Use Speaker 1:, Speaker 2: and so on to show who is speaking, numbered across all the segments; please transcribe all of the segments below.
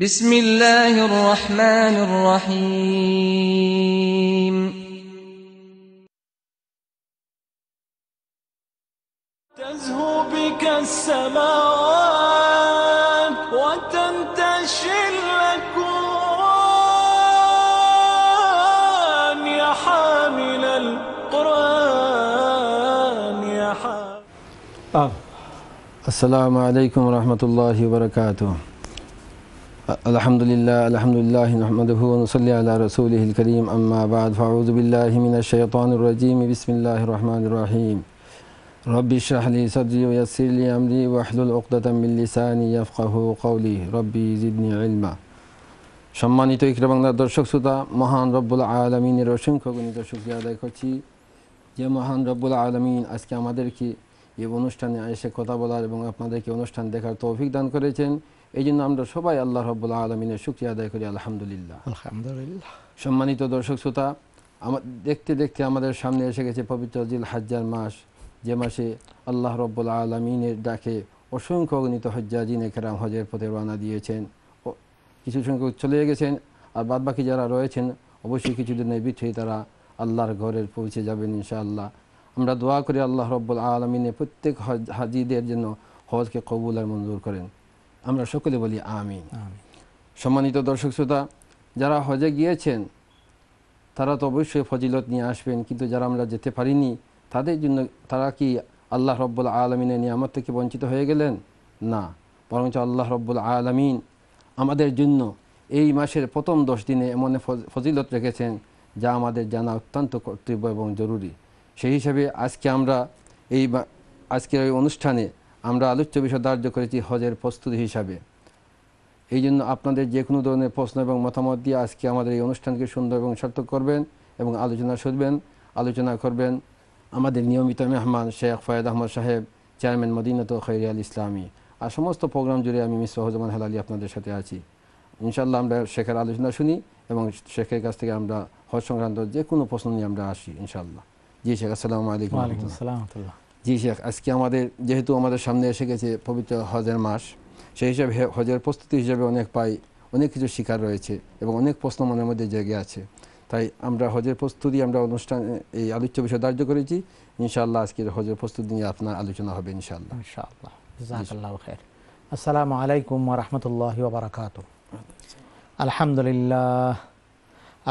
Speaker 1: بسم الله الرحمن الرحيم.
Speaker 2: تزهو بك السماوات وتنتشي الأكوان. يا حامل القرآن يا حامل
Speaker 3: آه. السلام عليكم ورحمة الله وبركاته. الحمد لله الحمد لله نحمده ونصلي على رسوله الكريم أما بعد فأعوذ بالله من الشيطان الرجيم بسم الله الرحمن الرحيم ربي اشرح لي صدري ويسر لي أمري واحلل عقدة من لساني يفقه قولي ربي زدني علما সম্মানিত ইকরা বাংলার দর্শক শ্রোতা মহান রব্বুল আলমিনের অসংখ্য গণিত শুক্রিয়া আদায় করছি যে মহান রব্বুল আলমিন আজকে আমাদেরকে এই অনুষ্ঠানে এসে কথা বলার এবং আপনাদেরকে অনুষ্ঠান দেখার তৌফিক দান করেছেন এই জন্য আমরা সবাই আল্লাহ রব্বুল আলমিনের শুক্রিয়া আদায় করি আলহামদুলিল্লাহ।
Speaker 4: আলহামদুলিল্লাহ।
Speaker 3: সম্মানিত দর্শক শ্রোতা আমার দেখতে দেখতে আমাদের সামনে এসে গেছে পবিত্র জিল হাজ্জার মাস যে মাসে আল্লাহ রব্বুল আলমিনের ডাকে অসংখ্য গণিত হজ্জাজিন একরাম হজের পথে রওনা দিয়েছেন। কিছু সংখ্যক চলে গেছেন আর বাদবাকি যারা রয়েছেন অবশ্যই কিছুদিনের ভিতরেই তারা আল্লাহর ঘরের পৌঁছে যাবেন ইনশাআল্লাহ। আমরা দোয়া করি আল্লাহ রব্বুল আলমিনে প্রত্যেক হজ হাজিদের জন্য হজকে কবুল আর মঞ্জুর করেন। আমরা সকলে বলি আমিন। সম্মানিত দর্শক শ্রোতা যারা হজে গিয়েছেন তারা তো অবশ্যই ফজিলত নিয়ে আসবেন কিন্তু যারা আমরা যেতে পারিনি তাদের জন্য তারা কি আল্লাহ রব্বুল আলমিনের নিয়ামত থেকে বঞ্চিত হয়ে গেলেন? না। বরঞ্চ আল্লাহ রব্বুল আলমিন আমাদের জন্য এই মাসের প্রথম দশ দিনে এমন ফজিলত রেখেছেন যা আমাদের জানা অত্যন্ত কর্তব্য এবং জরুরি। সেই হিসাবে আজকে আমরা এই আজকের এই অনুষ্ঠানে আমরা আলোচ্য বিষয় ধার্য করেছি হজের প্রস্তুতি হিসাবে। এই জন্য আপনাদের যে কোনো ধরনের প্রশ্ন এবং মতামত দিয়ে আজকে আমাদের এই অনুষ্ঠানকে সুন্দর এবং সার্থক করবেন এবং আলোচনা শুনবেন, আলোচনা করবেন আমাদের নিয়মিত মেহমান শেখ ফয়েদ আহমদ সাহেব, চেয়ারম্যান মদিনত খৈরিয়াল ইসলামী। আর সমস্ত প্রোগ্রাম জুড়ে আমি মিশ্র হজমান হেলালি আপনাদের সাথে আছি। ইনশাল্লাহ আমরা শেখের আলোচনা শুনি এবং শেখের কাছ থেকে আমরা হজ সংক্রান্ত যে কোনো প্রশ্ন নিয়ে আমরা আসি ইনশাল্লাহ জি শেখ, আসসালামু আলাইকুম।
Speaker 4: আসসালাম।
Speaker 3: জি শেখ আজকে আমাদের যেহেতু আমাদের সামনে এসে গেছে পবিত্র হজের মাস সেই হিসাবে হজের প্রস্তুতি হিসাবে অনেক পাই অনেক কিছু শিকার রয়েছে এবং অনেক প্রশ্ন মনের মধ্যে জেগে আছে। তাই আমরা হজের প্রস্তুতি আমরা অনুষ্ঠান এই আলোচ্য বিষয় ধার্য করেছি। ইনশাআল্লাহ আজকের হজের প্রস্তুতি নিয়ে আপনার আলোচনা হবে ইনশাআল্লাহ।
Speaker 4: আসসালামু আলাইকুম রাহমাতুল্লাহি ওয়া বারাকাতুহু। আলহামদুলিল্লাহ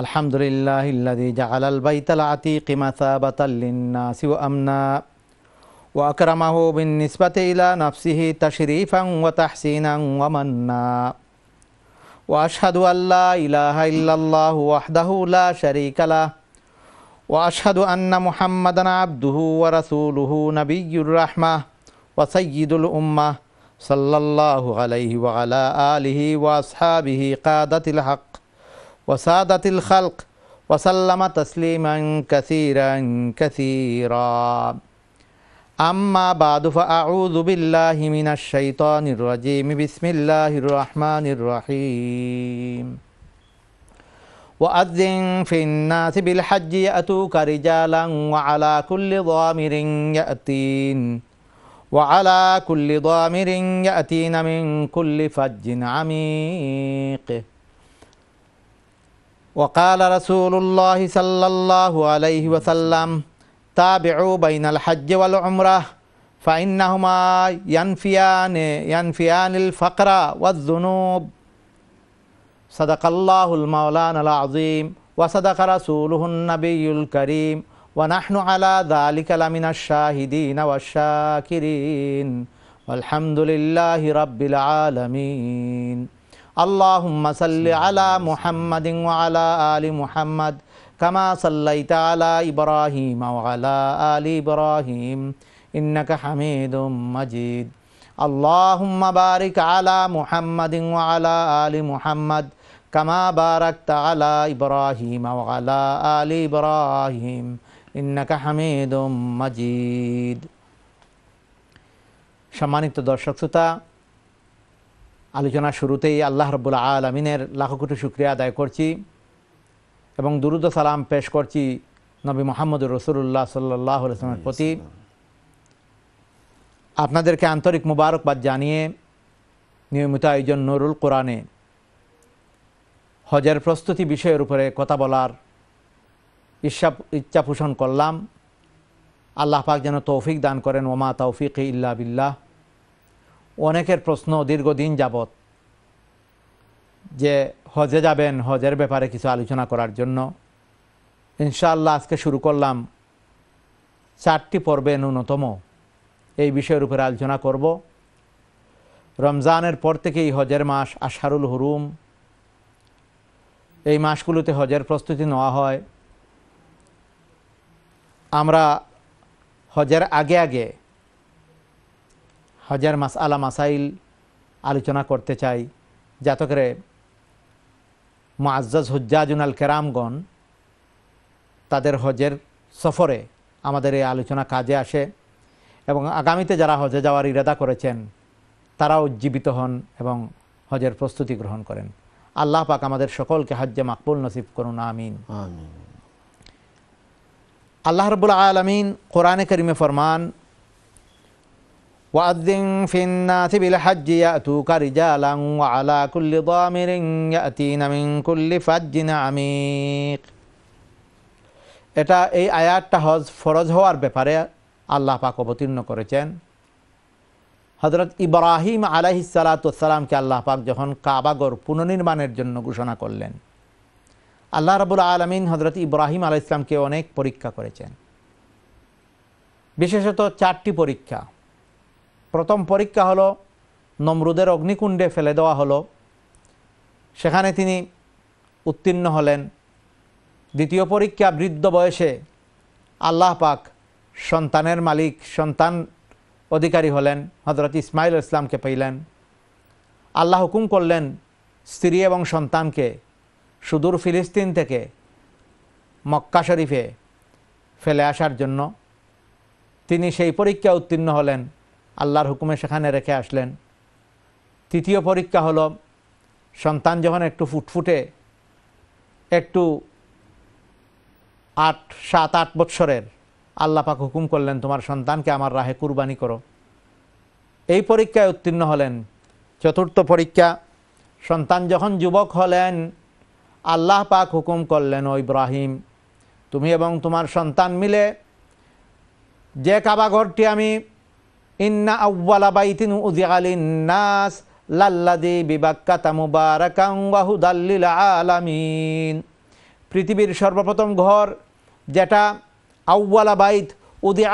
Speaker 4: আলহামদুলিল্লাহিল্লাযী জাআলাল বাইতাল আতীক মাসাবাতাল লিন-নাসি ওয়া আমনা وأكرمه بالنسبة إلى نفسه تشريفا وتحسينا ومنا. وأشهد أن لا إله إلا الله وحده لا شريك له. وأشهد أن محمدا عبده ورسوله نبي الرحمة وسيد الأمة صلى الله عليه وعلى آله وأصحابه قادة الحق وسادة الخلق وسلم تسليما كثيرا كثيرا. أما بعد فأعوذ بالله من الشيطان الرجيم. بسم الله الرحمن الرحيم. وأذن في الناس بالحج يأتوك رجالا وعلى كل ضامر يأتين. وعلى كل ضامر يأتين من كل فج عميق. وقال رسول الله صلى الله عليه وسلم تابعوا بين الحج والعمرة فإنهما ينفيان ينفيان الفقر والذنوب. صدق الله المولانا العظيم وصدق رسوله النبي الكريم ونحن على ذلك لمن الشاهدين والشاكرين. والحمد لله رب العالمين. اللهم صل على محمد وعلى آل محمد كما صليت على إبراهيم وعلى آل إبراهيم إنك حميد مجيد اللهم بارك على محمد وعلى آل محمد كما باركت على إبراهيم وعلى آل إبراهيم إنك حميد مجيد সম্মানিত দর্শক শ্রোতা আলোচনা শুরুতেই আল্লাহ রব্বুল আলমিনের লাখো কোটি শুক্রিয়া আদায় করছি এবং দুরুদ সালাম পেশ করছি নবী মোহাম্মদ রসুল্লাহ সাল্লাহ আসলামের প্রতি। আপনাদেরকে আন্তরিক মুবারকবাদ জানিয়ে নিয়মিত আয়োজন নুরুল কোরআনে হজের প্রস্তুতি বিষয়ের উপরে কথা বলার ইচ্ছা ইচ্ছা পোষণ করলাম। আল্লাহ পাক যেন তৌফিক দান করেন ওমা তৌফিক ইল্লা বিল্লাহ। অনেকের প্রশ্ন দীর্ঘদিন যাবত যে হজে যাবেন, হজের ব্যাপারে কিছু আলোচনা করার জন্য। ইনশাআল্লাহ আজকে শুরু করলাম চারটি পর্বে ন্যূনতম। এই বিষয়ের উপরে আলোচনা করব। রমজানের পর থেকেই হজের মাস আশারুল হুরুম। এই মাসগুলোতে হজের প্রস্তুতি নেওয়া হয়। আমরা হজের আগে আগে হজের মাস আলা মাসাইল আলোচনা করতে চাই, যাতে করে মুআজ্জাজ হুজ্জাজুনাল কেরামগণ তাদের হজের সফরে আমাদের এই আলোচনা কাজে আসে এবং আগামীতে যারা হজে যাওয়ার ইরাদা করেছেন তারাও উজ্জীবিত হন এবং হজের প্রস্তুতি গ্রহণ করেন। আল্লাহ পাক আমাদের সকলকে হজ্জে মাকবুল নসিব করুন আমিন।
Speaker 3: আমিন।
Speaker 4: আল্লাহ রবুল আলমিন কোরআনে করিমে ফরমান وأذن في الناس بالحج يأتوك رجالا وعلى كل ضامر يأتين من كل فج عميق এটা এই আয়াতটা হজ ফরজ হওয়ার ব্যাপারে আল্লাহ পাক অবতীর্ণ করেছেন হজরত ইব্রাহিম আলাহি সালাতামকে আল্লাহ পাক যখন কাবাগর পুনর্নির্মাণের জন্য ঘোষণা করলেন আল্লাহ রাবুল আলমিন হজরত ইব্রাহিম আলাহ ইসলামকে অনেক পরীক্ষা করেছেন বিশেষত চারটি পরীক্ষা প্রথম পরীক্ষা হলো নমরুদের অগ্নিকুণ্ডে ফেলে দেওয়া হলো। সেখানে তিনি উত্তীর্ণ হলেন। দ্বিতীয় পরীক্ষা বৃদ্ধ বয়সে আল্লাহ পাক সন্তানের মালিক, সন্তান অধিকারী হলেন হজরত ইসমাইল ইসলামকে পেলেন আল্লাহ হুকুম করলেন, স্ত্রী এবং সন্তানকে সুদূর ফিলিস্তিন থেকে মক্কা শরীফে ফেলে আসার জন্য। তিনি সেই পরীক্ষা উত্তীর্ণ হলেন। আল্লাহর হুকুমে সেখানে রেখে আসলেন। তৃতীয় পরীক্ষা হলো, সন্তান যখন একটু ফুটফুটে, একটু আট, সাত, আট বৎসরের, আল্লাহ পাক হুকুম করলেন, তোমার সন্তানকে আমার রাহে কুরবানি করো। এই পরীক্ষায় উত্তীর্ণ হলেন। চতুর্থ পরীক্ষা, সন্তান যখন যুবক হলেন, আল্লাহ পাক হুকুম করলেন, ও ইব্রাহিম, তুমি এবং তোমার সন্তান মিলে যে কাবাঘরটি আমি উজিয়ালিন নাস লাল্লাদি আলামিন পৃথিবীর সর্বপ্রথম ঘর যেটা আউ্বালা বাইত উদি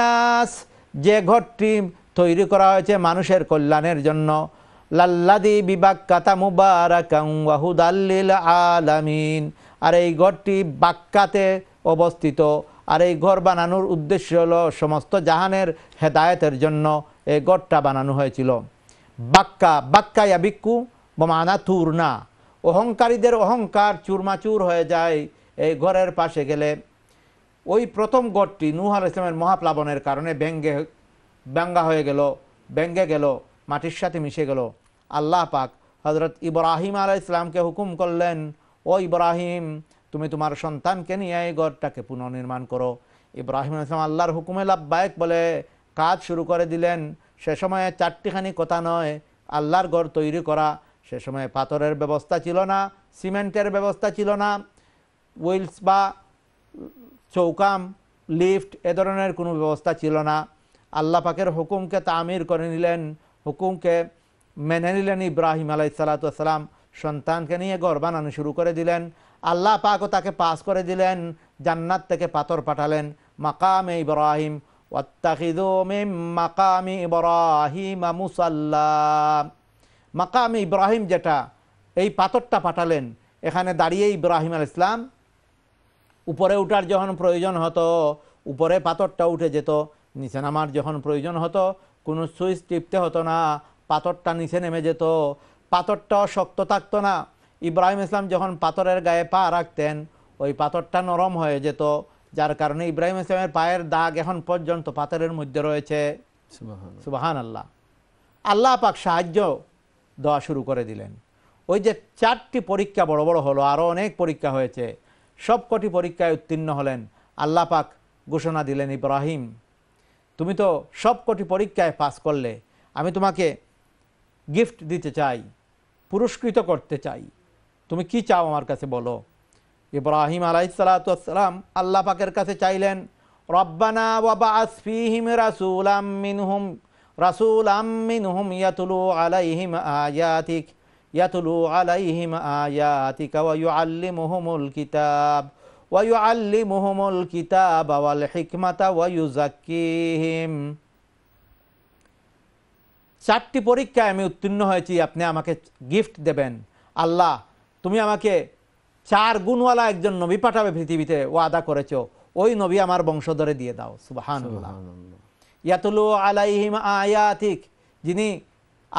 Speaker 4: নাস যে ঘরটি তৈরি করা হয়েছে মানুষের কল্যাণের জন্য। লাল্লাদি বিবাক্কাতা মুবারাকাং ওয়াহুদাল্লিল আলামিন আর এই ঘরটি বাক্কাতে অবস্থিত। আর এই ঘর বানানোর উদ্দেশ্য হলো সমস্ত জাহানের হেদায়েতের জন্য এই ঘরটা বানানো হয়েছিল। বাক্কা বাক্কা ইয়া বিক্কু বমানা তুর না অহংকারীদের অহংকার চুরমাচুর হয়ে যায় এই ঘরের পাশে গেলে। ওই প্রথম গড়টি নুহ আল ইসলামের মহাপ্লাবনের কারণে ব্যঙ্গে ব্যঙ্গা হয়ে গেল ব্যঙ্গে গেল, মাটির সাথে মিশে গেল। আল্লাহ পাক হজরত ইব্রাহিম আলাহ ইসলামকে হুকুম করলেন, ও ইব্রাহিম তুমি তোমার সন্তানকে নিয়ে এই গড়টাকে পুনর্নির্মাণ করো। ইব্রাহিম ইসলাম আল্লাহর হুকুমে লাভবায়ক বলে কাজ শুরু করে দিলেন। সে সময়ে চারটিখানি কথা নয়, আল্লাহর গড় তৈরি করা। সে সময় পাথরের ব্যবস্থা ছিল না, সিমেন্টের ব্যবস্থা ছিল না। উইলস বা চৌকাম, লিফট এ ধরনের কোনো ব্যবস্থা ছিল না। আল্লাহ পাকের হুকুমকে তামির করে নিলেন, হুকুমকে মেনে নিলেন ইব্রাহিম আলাই সালাতাম সন্তানকে নিয়ে ঘর বানানো শুরু করে দিলেন। আল্লাহ পাকও তাকে পাস করে দিলেন, জান্নাত থেকে পাথর পাঠালেন। মাকামে ইব্রাহিম মাকামি ইব্রাহিম মুসাল্লা। মাকামে ইব্রাহিম যেটা, এই পাথরটা পাঠালেন। এখানে দাঁড়িয়ে ইব্রাহিম আল ইসলাম উপরে উঠার যখন প্রয়োজন হতো, উপরে পাথরটা উঠে যেত, নিচে নামার যখন প্রয়োজন হতো, কোনো সুইচ টিপতে হতো না, পাথরটা নিচে নেমে যেত। পাথরটাও শক্ত থাকতো না। ইব্রাহিম ইসলাম যখন পাথরের গায়ে পা রাখতেন ওই পাথরটা নরম হয়ে যেত যার কারণে ইব্রাহিম ইসলামের পায়ের দাগ এখন পর্যন্ত পাথরের মধ্যে রয়েছে।
Speaker 3: সুবাহান
Speaker 4: আল্লাহ আল্লাহ পাক সাহায্য দেওয়া শুরু করে দিলেন। ওই যে চারটি পরীক্ষা বড় বড় হলো আরও অনেক পরীক্ষা হয়েছে। সব সবকটি পরীক্ষায় উত্তীর্ণ হলেন। আল্লাহ পাক ঘোষণা দিলেন ইব্রাহিম তুমি তো সবকটি পরীক্ষায় পাস করলে আমি তোমাকে গিফট দিতে চাই পুরস্কৃত করতে চাই। তুমি কি চাও আমার কাছে বলো? ইব্রাহিম আলাইসালাম আল্লাহ পাকের কাছে চাইলেন, রব্বানা ওয়াবাস ফিহিম রাসূলাম মিনহুম রাসূলাম মিনহুম ইয়াতুলু আলাইহিম আয়াতিক, ইয়াতুলু আলাইহিম আয়াতিকা ওয়া ইউআল্লিমুহুমুল কিতাব, ওয়া ইউআল্লিমুহুমুল কিতাব ওয়াল হিকমাতা ওয়া ইউযাক্কিহিম। চারটি পরীক্ষায় আমি উত্তীর্ণ হয়েছি, আপনি আমাকে গিফট দেবেন। আল্লাহ তুমি আমাকে চার গুণওয়ালা একজন নবী পাঠাবে পৃথিবীতে ওয়াদা করেছ। ওই নবী আমার বংশধরে দিয়ে দাও। সুবাহান ইয়াতুলু আলাইহিম আয়াতিক যিনি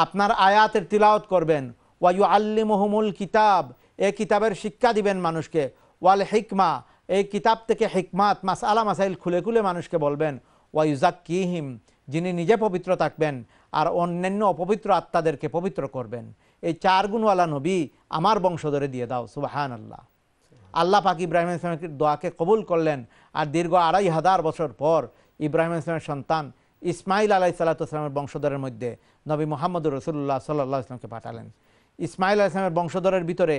Speaker 4: আপনার আয়াতের তিলাওত করবেন। ওয়াইউ আল্লি মহমুল কিতাব এই কিতাবের শিক্ষা দিবেন মানুষকে। ওয়াল হিকমা এই কিতাব থেকে হিকমাত মাস আলা মাসাইল খুলে খুলে মানুষকে বলবেন। ওয়াইজাক কিহিম যিনি নিজে পবিত্র থাকবেন আর অন্যান্য অপবিত্র আত্মাদেরকে পবিত্র করবেন। এই চার গুণওয়ালা নবী আমার বংশধরে দিয়ে দাও সুবাহান আল্লাহ আল্লাহ পাক ইব্রাহিম ইসলামের দোয়াকে কবুল করলেন আর দীর্ঘ আড়াই হাজার বছর পর ইব্রাহিম ইসলামের সন্তান ইসমাইল আলাহি সাল্লাতামের বংশধরের মধ্যে নবী মোহাম্মদ রসুল্লাহ সাল্লাহ ইসলামকে পাঠালেন। ইসমাইল ইসলামের বংশধরের ভিতরে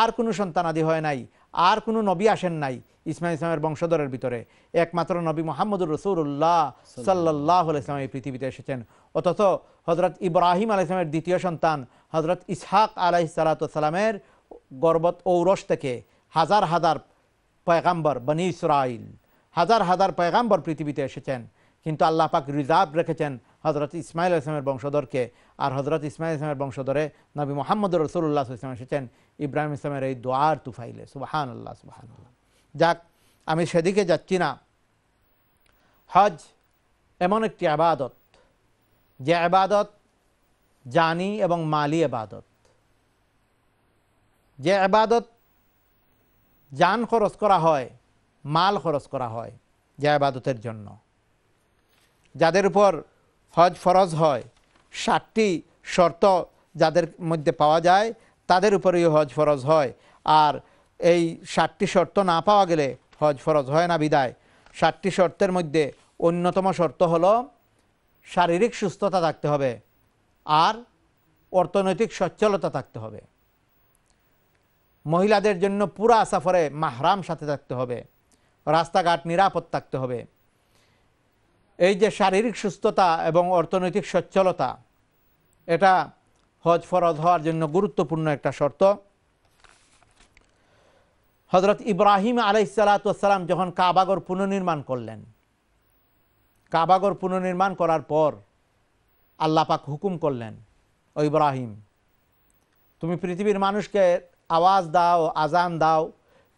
Speaker 4: আর কোনো সন্তান আদি হয় নাই, আর কোনো নবী আসেন নাই ইসমাইল ইসলামের বংশধরের ভিতরে। একমাত্র নবী মোহাম্মদুর রসুল্লাহ সাল্লাহ ইসলাম এই পৃথিবীতে এসেছেন। অথচ হজরত ইব্রাহিম আলাহ ইসলামের দ্বিতীয় সন্তান হজরত ইসহাক আলাহি সালাতামের গর্বত ঔরস থেকে হাজার হাজার পয়গাম্বর বনি ইসরাইল, হাজার হাজার পয়গাম্বর পৃথিবীতে এসেছেন। কিন্তু আল্লাহ পাক রিজার্ভ রেখেছেন হজরত ইসমাইল ইসলামের বংশধরকে আর হজরত ইসমাইল ইসলামের বংশধরে নবী মোহাম্মদ রসুল্লাহ ইসলাম এসেছেন। ইব্রাহিম ইসলামের এই দোয়ার তুফাইলে সুবাহান আল্লাহ সুবাহান আল্লাহ যাক, আমি সেদিকে যাচ্ছি না। হজ এমন একটি আবাদত যে আবাদত জানি এবং মালি আবাদত যে আবাদত যান খরচ করা হয়, মাল খরচ করা হয় যে আবাদতের জন্য। যাদের উপর হজ ফরজ হয়, ষাটটি শর্ত যাদের মধ্যে পাওয়া যায়, তাদের উপরেই হজ ফরজ হয়। আর এই ষাটটি শর্ত না পাওয়া গেলে হজ ফরজ হয় না বিদায়। ষাটটি শর্তের মধ্যে অন্যতম শর্ত হলো শারীরিক সুস্থতা থাকতে হবে আর অর্থনৈতিক সচ্ছলতা থাকতে হবে। মহিলাদের জন্য পুরা সফরে মাহরাম সাথে থাকতে হবে, রাস্তাঘাট নিরাপদ থাকতে হবে। এই যে শারীরিক সুস্থতা এবং অর্থনৈতিক সচ্ছলতা, এটা হজ ফরজ হওয়ার জন্য গুরুত্বপূর্ণ একটা শর্ত। হজরত ইব্রাহিম আলাইসালাতাম যখন কাবাগর পুনর্নির্মাণ করলেন কাবাগর পুনর্নির্মাণ করার পর আল্লাহ পাক হুকুম করলেন, ও ইব্রাহিম, তুমি পৃথিবীর মানুষকে আওয়াজ দাও, আজান দাও।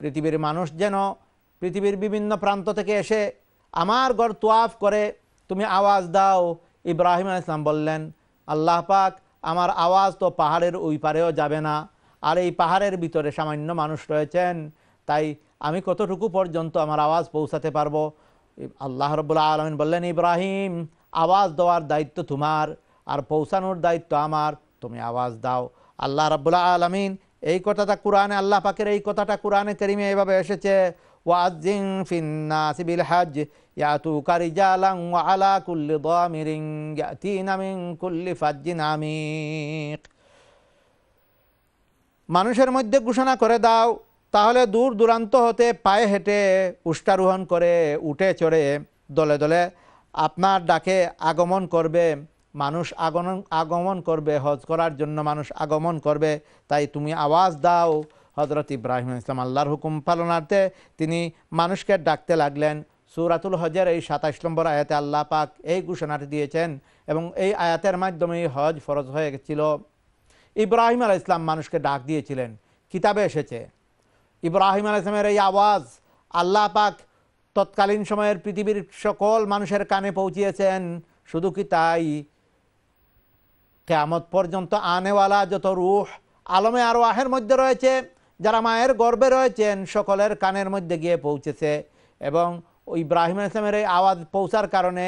Speaker 4: পৃথিবীর মানুষ যেন পৃথিবীর বিভিন্ন প্রান্ত থেকে এসে আমার ঘর তোয়াফ করে। তুমি আওয়াজ দাও। ইব্রাহিম ইসলাম বললেন, আল্লাহ পাক, আমার আওয়াজ তো পাহাড়ের ওই পারেও যাবে না। আর এই পাহাড়ের ভিতরে সামান্য মানুষ রয়েছেন, তাই আমি কতটুকু পর্যন্ত আমার আওয়াজ পৌঁছাতে পারব? আল্লাহ রবুল্লা আলমিন বললেন, ইব্রাহিম, আওয়াজ দেওয়ার দায়িত্ব তোমার, আর পৌঁছানোর দায়িত্ব আমার। তুমি আওয়াজ দাও। আল্লাহ রব্বুল্লাহ আলমিন এই কথাটা কোরআনে, আল্লাহ পাকের এই কথাটা কোরআনে করিমে এইভাবে এসেছে আলা কুল্লি মিন মানুষের মধ্যে ঘোষণা করে দাও তাহলে দূর দূরান্ত হতে পায়ে হেঁটে উষ্টারোহণ করে উঠে চড়ে দলে দলে আপনার ডাকে আগমন করবে, মানুষ আগমন আগমন করবে, হজ করার জন্য মানুষ আগমন করবে। তাই তুমি আওয়াজ দাও। হজরত ইব্রাহিম ইসলাম আল্লাহর হুকুম পালনার্থে তিনি মানুষকে ডাকতে লাগলেন। সুরাতুল হজের এই সাতাশ নম্বর আয়াতে আল্লাহ পাক এই ঘোষণাটি দিয়েছেন এবং এই আয়াতের মাধ্যমে হজ ফরজ হয়ে গেছিল। ইব্রাহিম আলাহ ইসলাম মানুষকে ডাক দিয়েছিলেন। কিতাবে এসেছে ইব্রাহিম আলাহ ইসলামের এই আওয়াজ আল্লাহ পাক তৎকালীন সময়ের পৃথিবীর সকল মানুষের কানে পৌঁছিয়েছেন। শুধু কি তাই? কেয়ামত পর্যন্ত আনেওয়ালা যত রুহ আলমে আরও আহের মধ্যে রয়েছে, যারা মায়ের গর্বে রয়েছেন, সকলের কানের মধ্যে গিয়ে পৌঁছেছে। এবং ইব্রাহিম ইসলামের এই আওয়াজ পৌঁছার কারণে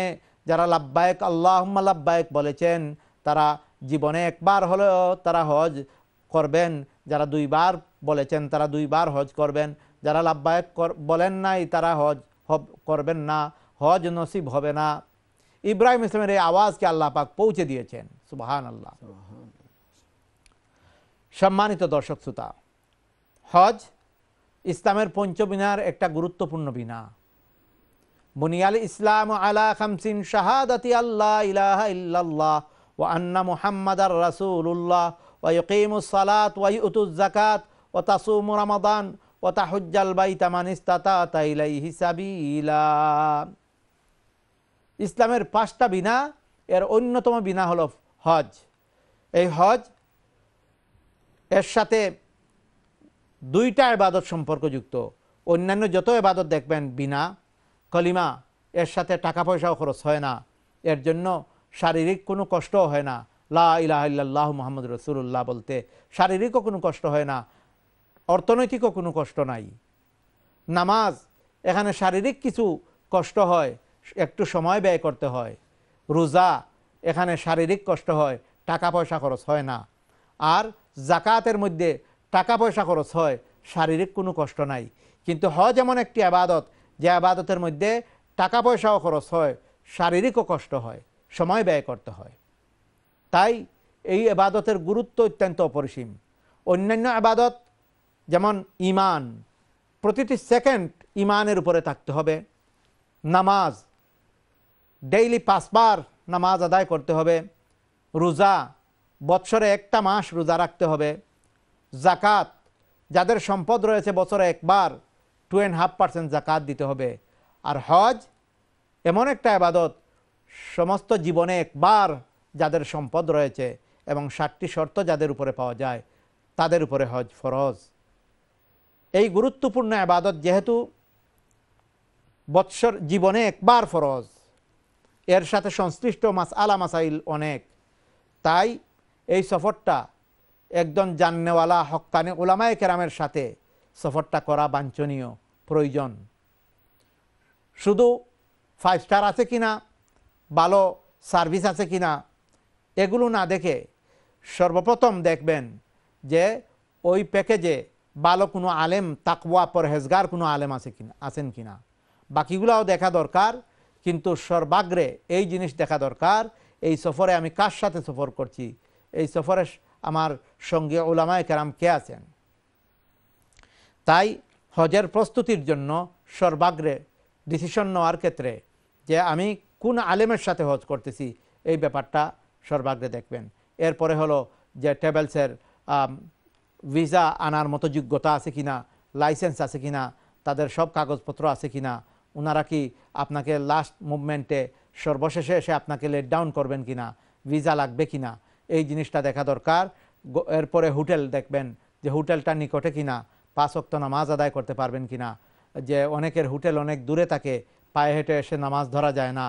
Speaker 4: যারা লাব্বায়ক আল্লাহ লাব্বায়ক বলেছেন, তারা জীবনে একবার হলেও তারা হজ করবেন। যারা দুইবার বলেছেন তারা দুইবার হজ করবেন, যারা লাভবায়ক বলেন নাই তারা হজ করবেন না, হজ নসিব হবে না। ইব্রাহিম ইসলামের এই আওয়াজকে আল্লাহ পাক পৌঁছে দিয়েছেন সুবাহান আল্লাহ সম্মানিত দর্শক শ্রোতা, হজ ইসলামের পঞ্চবিনার একটা গুরুত্বপূর্ণ বিনা। বুনিয়াল ইসলাম আলা খামসিন শাহাদাতি আল্লাহ ইলাহা ইল্লাল্লাহ ও আন্না মুহাম্মাদার রাসূলুল্লাহ ওয়া ইউকিমুস সালাত ওয়া ইউতুজ যাকাত ওয়া তাসুমু রমাদান ওয়া তাহুজ্জাল বাইতা মান ইসতাতা ইলাইহি সাবিলা। ইসলামের পাঁচটা বিনা, এর অন্যতম বিনা হলো হজ। এই হজ, এর সাথে দুইটা এবাদত সম্পর্কযুক্ত। অন্যান্য যত এবাদত দেখবেন বিনা, কলিমা, এর সাথে টাকা পয়সাও খরচ হয় না। এর জন্য শারীরিক কোনো কষ্টও হয় না। লা ইলাহা মোহাম্মদ রসুল্লাহ বলতে শারীরিকও কোনো কষ্ট হয় না অর্থনৈতিকও কোনো কষ্ট নাই। নামাজ, এখানে শারীরিক কিছু কষ্ট হয়, একটু সময় ব্যয় করতে হয়। রোজা, এখানে শারীরিক কষ্ট হয় টাকা পয়সা খরচ হয় না। আর জাকাতের মধ্যে টাকা পয়সা খরচ হয়, শারীরিক কোনো কষ্ট নাই। কিন্তু হজ এমন একটি আবাদত, যে আবাদতের মধ্যে টাকা পয়সাও খরচ হয়, শারীরিকও কষ্ট হয়, সময় ব্যয় করতে হয়। তাই এই আবাদতের গুরুত্ব অত্যন্ত অপরিসীম। অন্যান্য আবাদত যেমন ইমান প্রতিটি সেকেন্ড ইমানের উপরে থাকতে হবে। নামাজ, ডেইলি পাঁচবার নামাজ আদায় করতে হবে। রোজা, বৎসরে একটা মাস রোজা রাখতে হবে। জাকাত যাদের সম্পদ রয়েছে বছরে একবার টু অ্যান্ড হাফ পার্সেন্ট জাকাত দিতে হবে। আর হজ, এমন একটা আবাদত সমস্ত জীবনে একবার যাদের সম্পদ রয়েছে এবং ষাটটি শর্ত যাদের উপরে পাওয়া যায়, তাদের উপরে হজ ফরজ। এই গুরুত্বপূর্ণ আবাদত যেহেতু বৎসর জীবনে একবার ফরজ, এর সাথে সংশ্লিষ্ট মাস, আলা মাসাইল অনেক। তাই এই সফরটা একজন জাননেওয়ালা হক্কানি ওলামায় কেরামের সাথে সফরটা করা বাঞ্ছনীয়, প্রয়োজন। শুধু ফাইভ স্টার আছে কিনা, ভালো সার্ভিস আছে কিনা এগুলো না দেখে সর্বপ্রথম দেখবেন যে ওই প্যাকেজে ভালো কোনো আলেম, তাকওয়া, পরহেজগার কোনো আলেম আছে কিনা, আছেন কিনা। বাকিগুলাও দেখা দরকার, কিন্তু সর্বাগ্রে এই জিনিস দেখা দরকার, এই সফরে আমি কার সাথে সফর করছি? এই সফরে আমার সঙ্গে ওলামায় কেরাম কে আছেন? তাই হজের প্রস্তুতির জন্য সর্বাগ্রে ডিসিশন নেওয়ার ক্ষেত্রে যে আমি কোন আলেমের সাথে হজ করতেছি, এই ব্যাপারটা সর্বাগ্রে দেখবেন। এরপরে হলো যে ট্রাভেলসের ভিসা আনার মতো যোগ্যতা আছে কিনা, লাইসেন্স আছে কিনা, তাদের সব কাগজপত্র আছে কিনা ওনারা কি আপনাকে লাস্ট মুভমেন্টে সর্বশেষে এসে আপনাকে লেট ডাউন করবেন কিনা, ভিসা লাগবে কিনা, এই জিনিসটা দেখা দরকার। এরপরে হোটেল দেখবেন যে হোটেলটা নিকটে কিনা, পাঁচ অক্ত নামাজ আদায় করতে পারবেন কিনা, যে অনেকের হোটেল অনেক দূরে থাকে, পায়ে হেঁটে এসে নামাজ ধরা যায় না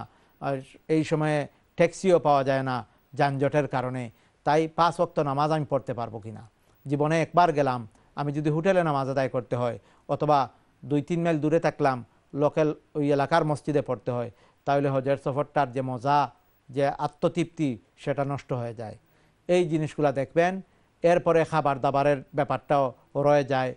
Speaker 4: এই সময়ে ট্যাক্সিও পাওয়া যায় না যানজটের কারণে। তাই পাঁচ অক্ত নামাজ আমি পড়তে পারব কিনা? জীবনে একবার গেলাম, আমি যদি হোটেলে নামাজ আদায় করতে হয়, অথবা দুই তিন মাইল দূরে থাকলাম লোকাল ওই এলাকার মসজিদে পড়তে হয়, তাহলে হজের সফরটার যে মজা, যে আত্মতৃপ্তি, সেটা নষ্ট হয়ে যায়। এই জিনিসগুলা দেখবেন, এরপরে খাবার দাবারের ব্যাপারটাও রয়ে যায়,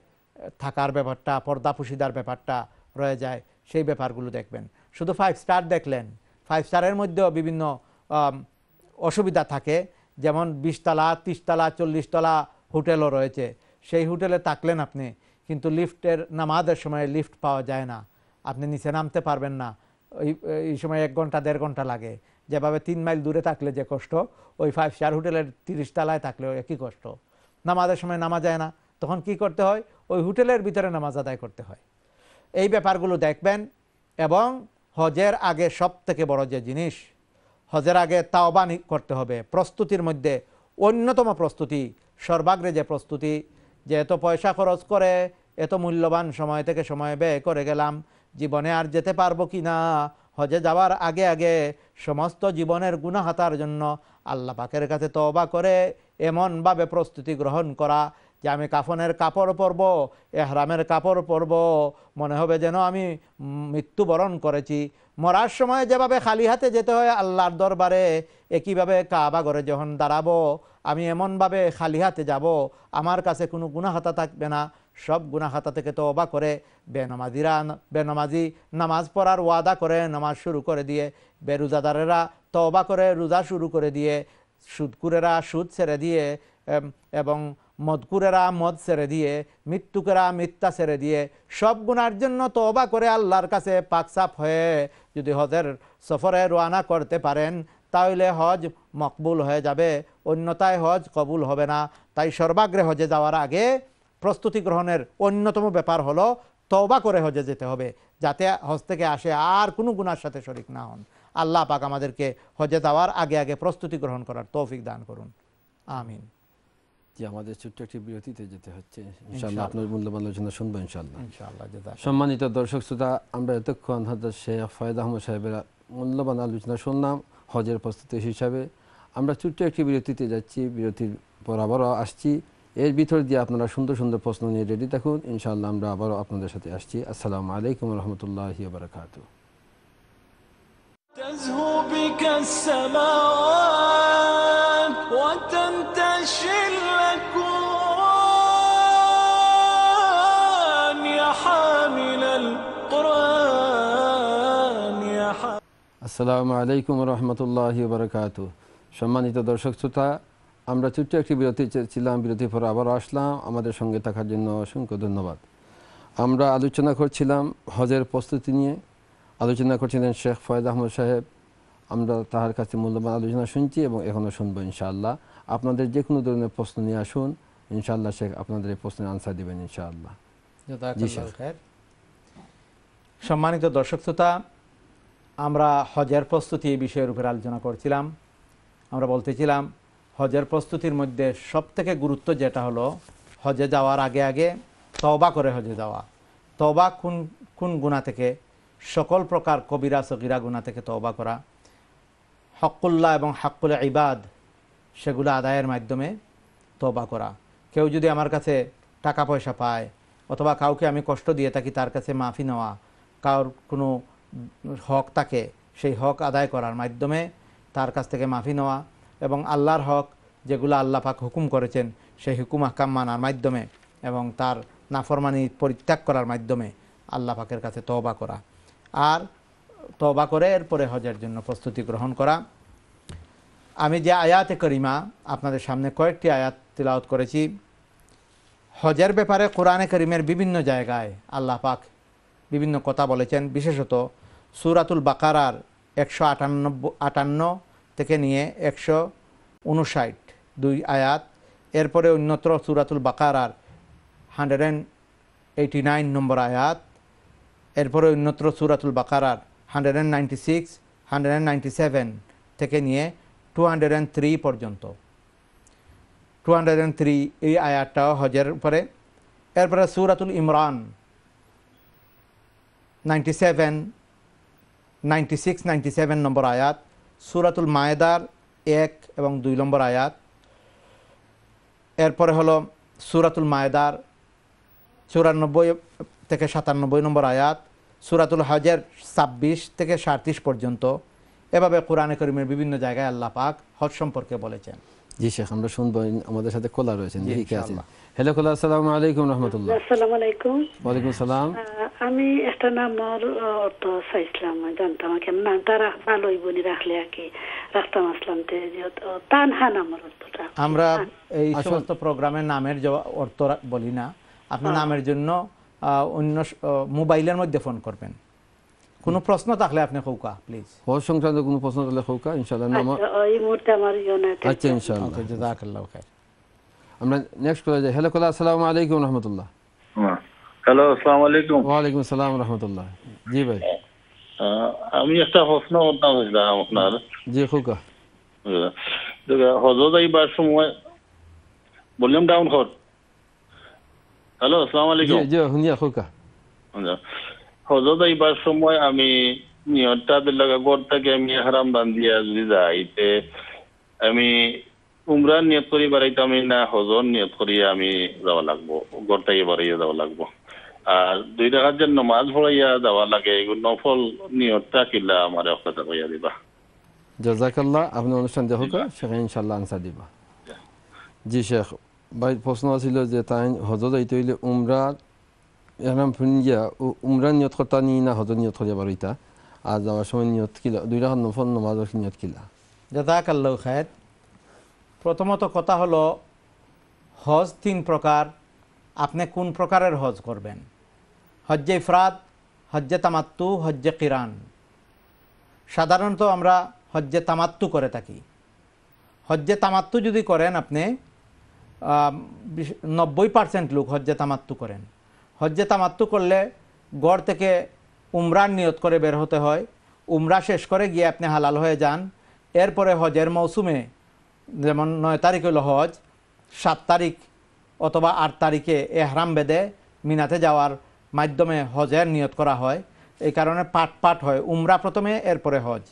Speaker 4: থাকার ব্যাপারটা পর্দা পুশিদার ব্যাপারটা রয়ে যায়, সেই ব্যাপারগুলো দেখবেন। শুধু ফাইভ স্টার দেখলেন ফাইভ স্টারের মধ্যেও বিভিন্ন অসুবিধা থাকে। যেমন বিশতলা তিরিশতলা চল্লিশতলা হোটেলও রয়েছে। সেই হোটেলে থাকলেন আপনি, কিন্তু লিফটের নামাজের সময় লিফট পাওয়া যায় না। আপনি নিচে নামতে পারবেন না। ওই, এই সময় এক ঘণ্টা, দেড় ঘণ্টা লাগে। যেভাবে তিন মাইল দূরে থাকলে যে কষ্ট, ওই ফাইভ স্টার হোটেলের তিরিশ তলায় থাকলেও একই কষ্ট। নামাজের সময় নামা যায় না। তখন কি করতে হয়? ওই হোটেলের ভিতরে নামাজ আদায় করতে হয়। এই ব্যাপারগুলো দেখবেন এবং হজের আগে সব থেকে বড় যে জিনিস হজের আগে তাওবান করতে হবে। প্রস্তুতির মধ্যে অন্যতম প্রস্তুতি, সর্বাগ্রে যে প্রস্তুতি, যে এত পয়সা খরচ করে, এত মূল্যবান সময় থেকে সময় ব্যয় করে গেলাম, জীবনে আর যেতে পারব কি না? হজে যাওয়ার আগে আগে সমস্ত জীবনের গুণাহাতার জন্য আল্লাহ পাকের কাছে তওবা করে এমনভাবে প্রস্তুতি গ্রহণ করা যে আমি কাফনের কাপড় পরব, এহরামের কাপড় পরব, মনে হবে যেন আমি মৃত্যুবরণ করেছি। মরার সময় যেভাবে খালি হাতে যেতে হয় আল্লাহর দরবারে, একইভাবে কাবা ঘরে যখন দাঁড়াবো, আমি এমনভাবে খালি হাতে যাব, আমার কাছে কোনো গুণাহাতা থাকবে না। সব গুণাহাতা থেকে তো অবা করে, বেনামাজিরা, বেনামাজি নামাজ পড়ার ওয়াদা করে, নামাজ শুরু করে দিয়ে, বেরোজাদারেরা তওবা করে, রোজা শুরু করে দিয়ে, সুদকুরেরা সুদ ছেড়ে দিয়ে এবং মদকুরেরা মদ ছেড়ে দিয়ে মৃত্যুকেরা মিথ্যা ছেড়ে দিয়ে, সব গুণার জন্য তওবা করে আল্লাহর কাছে পাকসাপ হয়ে যদি হজের সফরে রওনা করতে পারেন তাহলে হজ মকবুল হয়ে যাবে। অন্যতায় হজ কবুল হবে না। তাই সর্বাগ্রে হজে যাওয়ার আগে প্রস্তুতি গ্রহণের অন্যতম ব্যাপার হলো তওবা করে হজে যেতে হবে, যাতে হজ থেকে আসে আর কোনো গুণার সাথে শরিক না হন। আল্লাহ পাক আমাদেরকে হজে যাওয়ার আগে আগে প্রস্তুতি গ্রহণ করার তৌফিক দান করুন। আমিন।
Speaker 3: যে আমাদের ছোট্ট একটি বিরতিতে যেতে হচ্ছে ইনশাআল্লাহ আপনার মূল্যবান আলোচনা শুনবো ইনশাআল্লাহ
Speaker 4: ইনশাআল্লাহ জাযাক
Speaker 3: সম্মানিত দর্শক শ্রোতা আমরা এতক্ষণ হজরত শেখ ফয়েদ আহমদ সাহেবের মূল্যবান আলোচনা শুনলাম হজের প্রস্তুতি হিসাবে আমরা ছোট্ট একটি বিরতিতে যাচ্ছি বিরতির পর আবারও আসছি এর ভিতর দিয়ে আপনারা সুন্দর সুন্দর প্রশ্ন নিয়ে রেডি থাকুন ইনশাআল্লাহ আমরা আবারও আপনাদের সাথে আসছি আসসালামু আলাইকুম রহমতুল্লাহ বারকাত
Speaker 2: تزهو بك السماوات
Speaker 3: আসসালামু আলাইকুম রহমতুল্লাহ বারকাত সম্মানিত দর্শক শ্রোতা আমরা ছোট্ট একটি বিরতি ছিলাম বিরতির পর আবারও আসলাম। আমাদের সঙ্গে থাকার জন্য অসংখ্য ধন্যবাদ। আমরা আলোচনা করছিলাম হজের প্রস্তুতি নিয়ে। আলোচনা করছিলেন শেখ ফয়েদ আহমদ সাহেব। আমরা তাহার কাছে মূল্যবান আলোচনা শুনছি এবং এখনও শুনব ইনশাআল্লাহ। আপনাদের যে কোনো ধরনের প্রশ্ন নিয়ে আসুন। ইনশাআল্লাহ শেখ আপনাদের এই প্রশ্নের আনসার দেবেন ইনশাআল্লাহ।
Speaker 4: সম্মানিত দর্শক শ্রোতা আমরা হজের প্রস্তুতি এই বিষয়ের উপর আলোচনা করছিলাম। আমরা বলতেছিলাম, হজের প্রস্তুতির মধ্যে সবথেকে গুরুত্ব যেটা হলো, হজে যাওয়ার আগে আগে তওবা করে হজে যাওয়া। তবা কোন কোন গুণা থেকে? সকল প্রকার কবিরা সগিরা গুণা থেকে তওবা করা। হকুল্লাহ এবং হাক্কুল ইবাদ, সেগুলো আদায়ের মাধ্যমে তওবা করা। কেউ যদি আমার কাছে টাকা পয়সা পায়, অথবা কাউকে আমি কষ্ট দিয়ে থাকি, তার কাছে মাফি নেওয়া, কারোর কোনো হক তাকে, সেই হক আদায় করার মাধ্যমে তার কাছ থেকে মাফি নেওয়া এবং আল্লাহর হক যেগুলো আল্লাহ পাক হুকুম করেছেন, সেই হুকুম আকাম মানার মাধ্যমে এবং তার নাফরমানি পরিত্যাগ করার মাধ্যমে আল্লাহ পাকের কাছে তওবা করা। আর তওবা করে এরপরে হজের জন্য প্রস্তুতি গ্রহণ করা। আমি যে আয়াতে করিমা আপনাদের সামনে কয়েকটি আয়াত তিলাওয়াত করেছি। হজের ব্যাপারে কোরআনে করিমের বিভিন্ন জায়গায় আল্লাহ পাক বিভিন্ন কথা বলেছেন। বিশেষত সুরাতুল বাকারার একশো আটান্ন থেকে নিয়ে একশো উনষাট দুই আয়াত। এরপরে অন্যত্র সুরাতুল বাকারার hundred and eighty nine number আয়াত। এরপরে অন্যত্র সুরাতুল বাকারার hundred and ninety six, hundred and ninety seven থেকে নিয়ে টু হান্ড্রেড অ্যান্ড থ্রি পর্যন্ত। টু হান্ড্রেড অ্যান্ড থ্রি এই আয়াতটাও হজের উপরে। এরপরে সুরাতুল Imran, ninety seven ninety six ninety seven number আয়াত সুরাতুল মায়েদার এক এবং দুই নম্বর আয়াত। এরপরে হলো সুরাতুল মায়েদার চুরানব্বই থেকে সাতানব্বই নম্বর আয়াত সুরাতুল হজের ছাব্বিশ থেকে সাঁত্রিশ পর্যন্ত। এভাবে কোরআনে করিমের বিভিন্ন জায়গায় আল্লাহ পাক হজ সম্পর্কে বলেছেন।
Speaker 3: জি শেখ আমরা শুনব আমাদের সাথে কোলা রয়েছেন
Speaker 4: ইনশাআল্লাহ।
Speaker 3: হ্যালো কোলা আসসালামু আলাইকুম রহমতুল্লাহ
Speaker 5: আসসালামু আলাইকুম
Speaker 3: ওয়ালাইকুম সালাম
Speaker 5: আমি একটা নামর আহ, অর্থ চাইছিলাম জানতাম আর কি আমি নামটা রাখ ভালোই বনি রাখলে আর কি রাখতাম আসলাম তানহা নামের অর্থটা।
Speaker 4: আমরা এই সমস্ত প্রোগ্রামের নামের অর্থ বলি না আপনি নামের জন্য আহ, অন্য মোবাইলের মধ্যে ফোন করবেন। কোনো প্রশ্ন থাকলে আপনি কৌকা প্লিজ
Speaker 3: হজ সংক্রান্ত কোনো প্রশ্ন থাকলে হোক ইনশাআল্লাহ নাম
Speaker 5: আচ্ছা, এই মুহূর্তে আমার ইয়ে
Speaker 3: আচ্ছা ইনশাআল্লাহ।
Speaker 4: ওকে জাজাকাল্লাহ খায়ের
Speaker 3: আমরা নেক্সট করে যাই হ্যালো কোলা আসসালামু আলাইকুম রহমতুল্লাহ
Speaker 6: হ্যাঁ। হ্যালো আসসালামু আলাইকুম
Speaker 3: ওয়ালাইকুম সালাম রহমতুল্লাহ জি ভাই
Speaker 6: আহ, আমি একটা প্রশ্ন করতাম চাইছিলাম আপনার
Speaker 3: জি খুকা
Speaker 6: হজ যাইবার সময় ভলিউম ডাউন কর হ্যালো আসসালামু
Speaker 3: জি
Speaker 6: আলাইকুম
Speaker 3: জি শুনিয়া খুকা
Speaker 6: হজ যাইবার সময় আমি নিয়তটা দিলাগা গড় থেকে আমি হারাম বান্ধিয়া যদি যাইতে আমি উমরার নিয়ত করি বাড়াইতে আমি না হজর নিয়ত করি আমি যাওয়া লাগবো। গড় থেকে বাড়াইয়া যাওয়া লাগবো। আর দুই রাখার যে নমাজ পড়াইয়া যাওয়া লাগে এগুলো নফল নিয়তটা কিলা আমার একটা কইয়া দিবা।
Speaker 3: জাজাকাল্লাহ আপনি অনুষ্ঠান দেখো সেখানে ইনশাল্লাহ আনসার দিবা। জি শেখ ভাই প্রশ্ন আছিল যে তাই হজ যাইতে হইলে উমরার এরাম ফুনিয়া উমরা নিয়ত করতা নি না হজ নিয়ত করিয়া পারো ইতা আর যাওয়ার সময় নিয়ত কিলা দুই রাখার নফল নমাজের নিয়ত কিলা?
Speaker 4: জাজাকাল্লাহ খায়ের প্রথমত কথা হলো, হজ তিন প্রকার। আপনি কোন প্রকারের হজ করবেন? হজ্জে ইফরাদ হজ্জে তামাত্তু, হজ্জে কিরান। সাধারণত আমরা হজ্জে তামাত্তু করে থাকি। হজ্জে তামাত্তু যদি করেন আপনি নব্বই পার্সেন্ট লোক হজ্জে তামাত্তু করেন। হজ্জে তামাত্তু করলে গড় থেকে উমরার নিয়ত করে বের হতে হয়। উমরা শেষ করে গিয়ে আপনি হালাল হয়ে যান। এরপরে হজের মৌসুমে যেমন নয় তারিখ হলো হজ, সাত তারিখ অথবা আট তারিখে এহরাম বেদে মিনাতে যাওয়ার মাধ্যমে হজের নিয়ত করা হয়। এই কারণে পাট পাট হয়, উমরা প্রথমে, এরপরে হজ।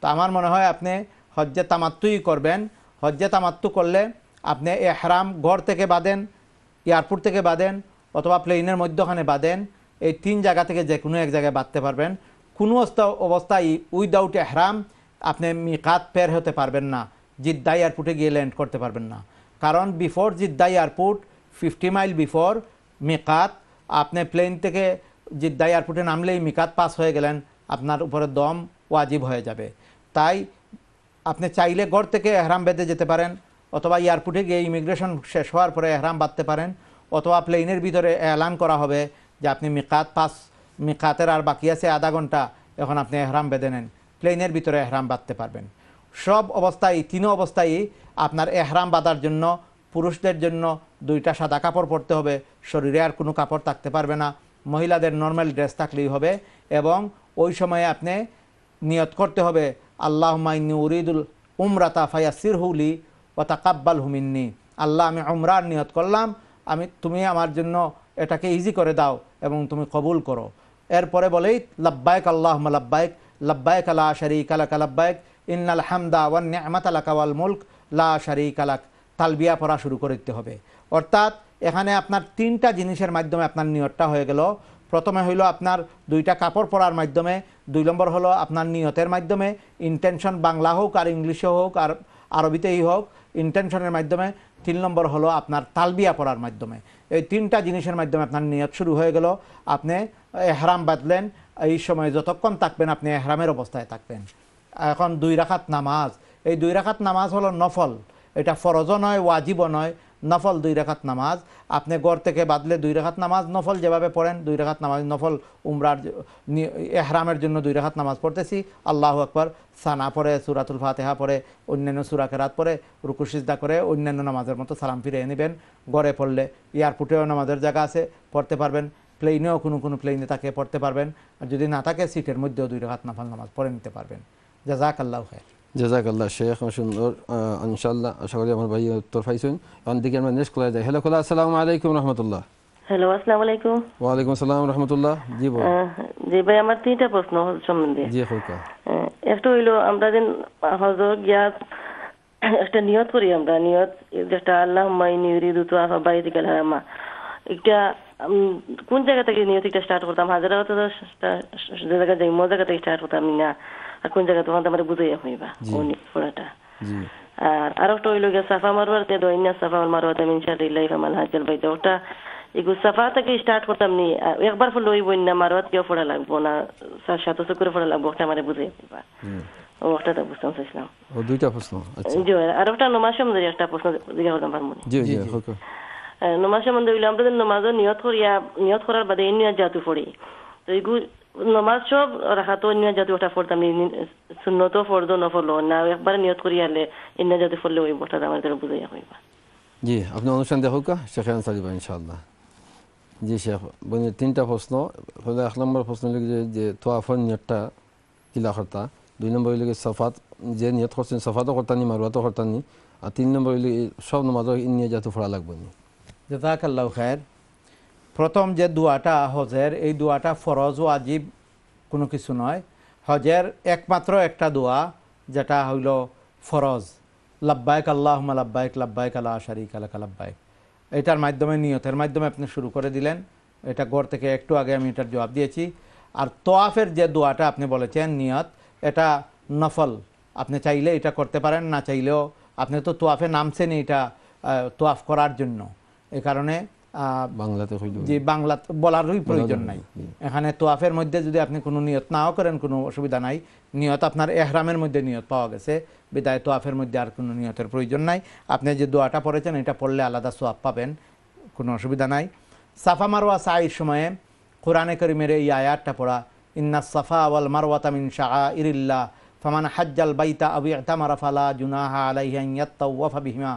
Speaker 4: তো আমার মনে হয় আপনি হজ্জে তামাত্তুই করবেন। হজ্জে তামাত্তু করলে আপনি এহরাম ঘর থেকে বাঁধেন এয়ারপোর্ট থেকে বাঁধেন অথবা প্লেনের মধ্যখানে বাঁধেন এই তিন জায়গা থেকে যে কোনো এক জায়গায় বাঁধতে পারবেন। কোনো অবস্থা- অবস্থায় উইদাউট এহরাম আপনি মিকাত পের হতে পারবেন না। জিদ্দা এয়ারপোর্টে গিয়ে ল্যান্ড করতে পারবেন না। কারণ before Jeddah airport fifty mile before মিকাত, আপনি প্লেন থেকে জিদ্দা এয়ারপোর্টে নামলেই মিকাত পাস হয়ে গেলেন, আপনার উপরে দম ওয়াজিব হয়ে যাবে। তাই আপনি চাইলে ঘর থেকে এহরাম বেঁধে যেতে পারেন, অথবা এয়ারপোর্টে গিয়ে ইমিগ্রেশন শেষ হওয়ার পরে এহরাম বাঁধতে পারেন, অথবা প্লেনের ভিতরে এলান করা হবে যে আপনি মিকাত পাস মিকাতের আর বাকি আছে আধা ঘণ্টা, এখন আপনি এহরাম বেঁধে নেন প্লেনের ভিতরে এহরাম বাঁধতে পারবেন। সব অবস্থায়, তিন অবস্থায় আপনার এহরাম বাঁধার জন্য, পুরুষদের জন্য দুইটা সাদা কাপড় পরতে হবে। শরীরে আর কোনো কাপড় থাকতে পারবে না। মহিলাদের নর্মাল ড্রেস থাকলেই হবে এবং ওই সময়ে আপনি নিয়ত করতে হবে আল্লাহ মাইনি উরিদুল উমরাতা ফায়াসির হুলি ও তাকাব্বাল হুমিন্নি আল্লাহ, আমি উমরার নিয়ত করলাম, আমি, তুমি আমার জন্য এটাকে ইজি করে দাও এবং তুমি কবুল করো। এরপরে বলেই লাব্বায়ক আল্লাহ লাব্বায়ক লাব্বায়ক আলা শরিক আলাক লাব্বায়ক ইন্নাল হামদা ওয়ান নিয়ামাত আলাকা ওয়াল মুলক, লা শরিক আলাক তালবিয়া পড়া শুরু করে দিতে হবে। অর্থাৎ এখানে আপনার তিনটা জিনিসের মাধ্যমে আপনার নিয়তটা হয়ে গেল। প্রথমে হইল আপনার দুইটা কাপড় পরার মাধ্যমে, দুই নম্বর হলো আপনার নিয়তের মাধ্যমে। ইন্টেনশন বাংলা হোক আর ইংলিশে হোক আর আরবিতেই হোক ইন্টেনশনের মাধ্যমে। তিন নম্বর হলো আপনার তালবিয়া পড়ার মাধ্যমে। এই তিনটা জিনিসের মাধ্যমে আপনার নিয়ত শুরু হয়ে গেল। আপনি এহরাম বাঁধলেন, এই সময় যতক্ষণ থাকবেন আপনি এহরামের অবস্থায় থাকবেন। এখন দুই রাখাত নামাজ। এই দুই রাখাত নামাজ হলো নফল। এটা ফরজও নয়, ওয়াজিবও নয়। নফল দুই রাখাত নামাজ। আপনি গড় থেকে বাদলে দুই রাখাত নামাজ নফল যেভাবে পড়েন, দুই রেখাত নামাজ নফল উমরার এহরামের জন্য দুই রাখাত নামাজ পড়তেছি। আল্লাহ আকবর। সানা পরে সুরাতুল ফাতেহা পরে অন্যান্য সুরা কেরাত পড়ে রুকুসিজদা করে, অন্যান্য নামাজের মতো সালাম ফিরে নেবেন। গড়ে পড়লে এয়ারপোর্টেও নামাজের জায়গা আছে, পড়তে পারবেন। প্লেনেও কোনো কোনো প্লেনে তাকে পড়তে পারবেন। আর যদি না থাকে, সিটের মধ্যেও দুই রেখাত নাফল নামাজ পড়ে নিতে পারবেন। জাজাক আল্লাহ খায়
Speaker 3: জাজাকাল্লাহ শেখ সুন্দর ইনশাল্লাহ আশা করি আমার ভাই উত্তর পাইছেন। এখন দিকে আমরা নেক্সট কলে যাই। হ্যালো খোলা আসসালামু আলাইকুম রহমতুল্লাহ।
Speaker 7: হ্যালো আসসালামু আলাইকুম।
Speaker 3: ওয়ালাইকুম আসসালাম রহমতুল্লাহ। জি বল।
Speaker 7: জি ভাই আমার তিনটা প্রশ্ন সম্বন্ধে।
Speaker 3: জি খোকা
Speaker 7: একটা হইল আমরা যেন হজর গিয়া একটা নিয়ত করি আমরা। নিয়ত যেটা আল্লাহ মাই নিউরি দুটো আফা বাইরে গেল হারামা। একটা কোন জায়গা থেকে নিয়ত একটা স্টার্ট করতাম? হাজারা তো যে জায়গা যাই মো জায়গা থেকে স্টার্ট করতাম না। কোন জায়গা তখন আমার বুঝাইয়া হইবা ও নি- পড়াটা আর আরও একটা হইল গিয়া সাফা মারওয়ার তে দইনা সাফা ওয়াল মারওয়া মিন শারিল্লাহি ফামাল হাজ্জাল বাইত। ওটা এগু সাফা থেকে স্টার্ট করতাম নি একবার ফুল লইব না মারওয়াত কেউ পড়া লাগবো না সাত সাত করে পড়া লাগবো ওটা আমারে বুঝাই দিবা। ও ওটা তো বুঝতাম চাইছিলাম।
Speaker 3: ও দুইটা প্রশ্ন আচ্ছা।
Speaker 7: জি আর একটা নমাজ সম্বন্ধে একটা প্রশ্ন জিজ্ঞাসা করতাম পারব
Speaker 3: জি জি
Speaker 7: নমাজ সম্বন্ধে হইল আমরা নমাজও নিয়ত করিয়া নিয়ত করার বাদে নিয়ত জাতু পড়ি তো এগু নমাজ সব রাখা তো নিয়ত জাতু ওটা পড়তাম শূন্যত ফর্দ নফরলো না একবার নিয়ত করিয়া হলে ইন্না জাতু পড়লে ওই ওটা আমার দ্বারা বুঝাইয়া হইবা
Speaker 3: জি আপনি অনুষ্ঠান দেখো কা শেখ আনসার দিবা ইনশাআল্লাহ জি শেখ বনি তিনটা প্রশ্ন হলে এক নম্বর প্রশ্ন হলো যে যে তোয়াফর নিয়তটা কিলা করতা দুই নম্বর হইলে সফাত যে নিয়ত করছেন সফাতও করতানি মারুয়াতও করতানি আর তিন নম্বর হইলে সব নমাজও ইনিয়ে যাতে ফোড়া লাগবে নি
Speaker 4: জাজাক আল্লাহ খায়ের প্রথম যে দোয়াটা হজের, এই দোয়াটা ফরজ ও আজীব কোনো কিছু নয়। হজের একমাত্র একটা দোয়া, যেটা হইল ফরজ। লাব্বায়ক আল্লাহ লাব্বায়ক লাব্বায়ক আল্লাহ শারিক আলাক লাব্বায়ক এটার মাধ্যমে নিয়তের মাধ্যমে আপনি শুরু করে দিলেন। এটা গড় থেকে একটু আগে আমি এটার জবাব দিয়েছি। আর তোয়াফের যে দোয়াটা আপনি বলেছেন, নিয়ত, এটা নফল। আপনি চাইলে এটা করতে পারেন, না চাইলেও আপনি তো তোয়াফে নামছেন এটা তোয়াফ করার জন্য। এ কারণে
Speaker 3: বাংলাতে
Speaker 4: যে বাংলা বলারই প্রয়োজন নাই। এখানে তোয়াফের মধ্যে যদি আপনি কোনো নিয়ত নাও করেন কোনো অসুবিধা নাই। নিয়ত আপনার এহরামের মধ্যে নিয়ত পাওয়া গেছে। বিদায় তোয়াফের মধ্যে আর কোনো নিয়তের প্রয়োজন নাই। আপনি যে দোয়াটা পড়েছেন এটা পড়লে আলাদা সোয়াব পাবেন কোনো অসুবিধা নাই। সাফা মারোয়া সাইর সময়ে কোরআনে করিমের এই আয়াতটা পড়া ইন্না সাফা ওয়াল মারওয়াতা মিন শাআইরিল্লাহ ফামান হাজ্জাল বাইতা আও ইতামারা ফালা জুনাহা আলাইহি আন ইয়াত্তাওয়াফা বিহিমা।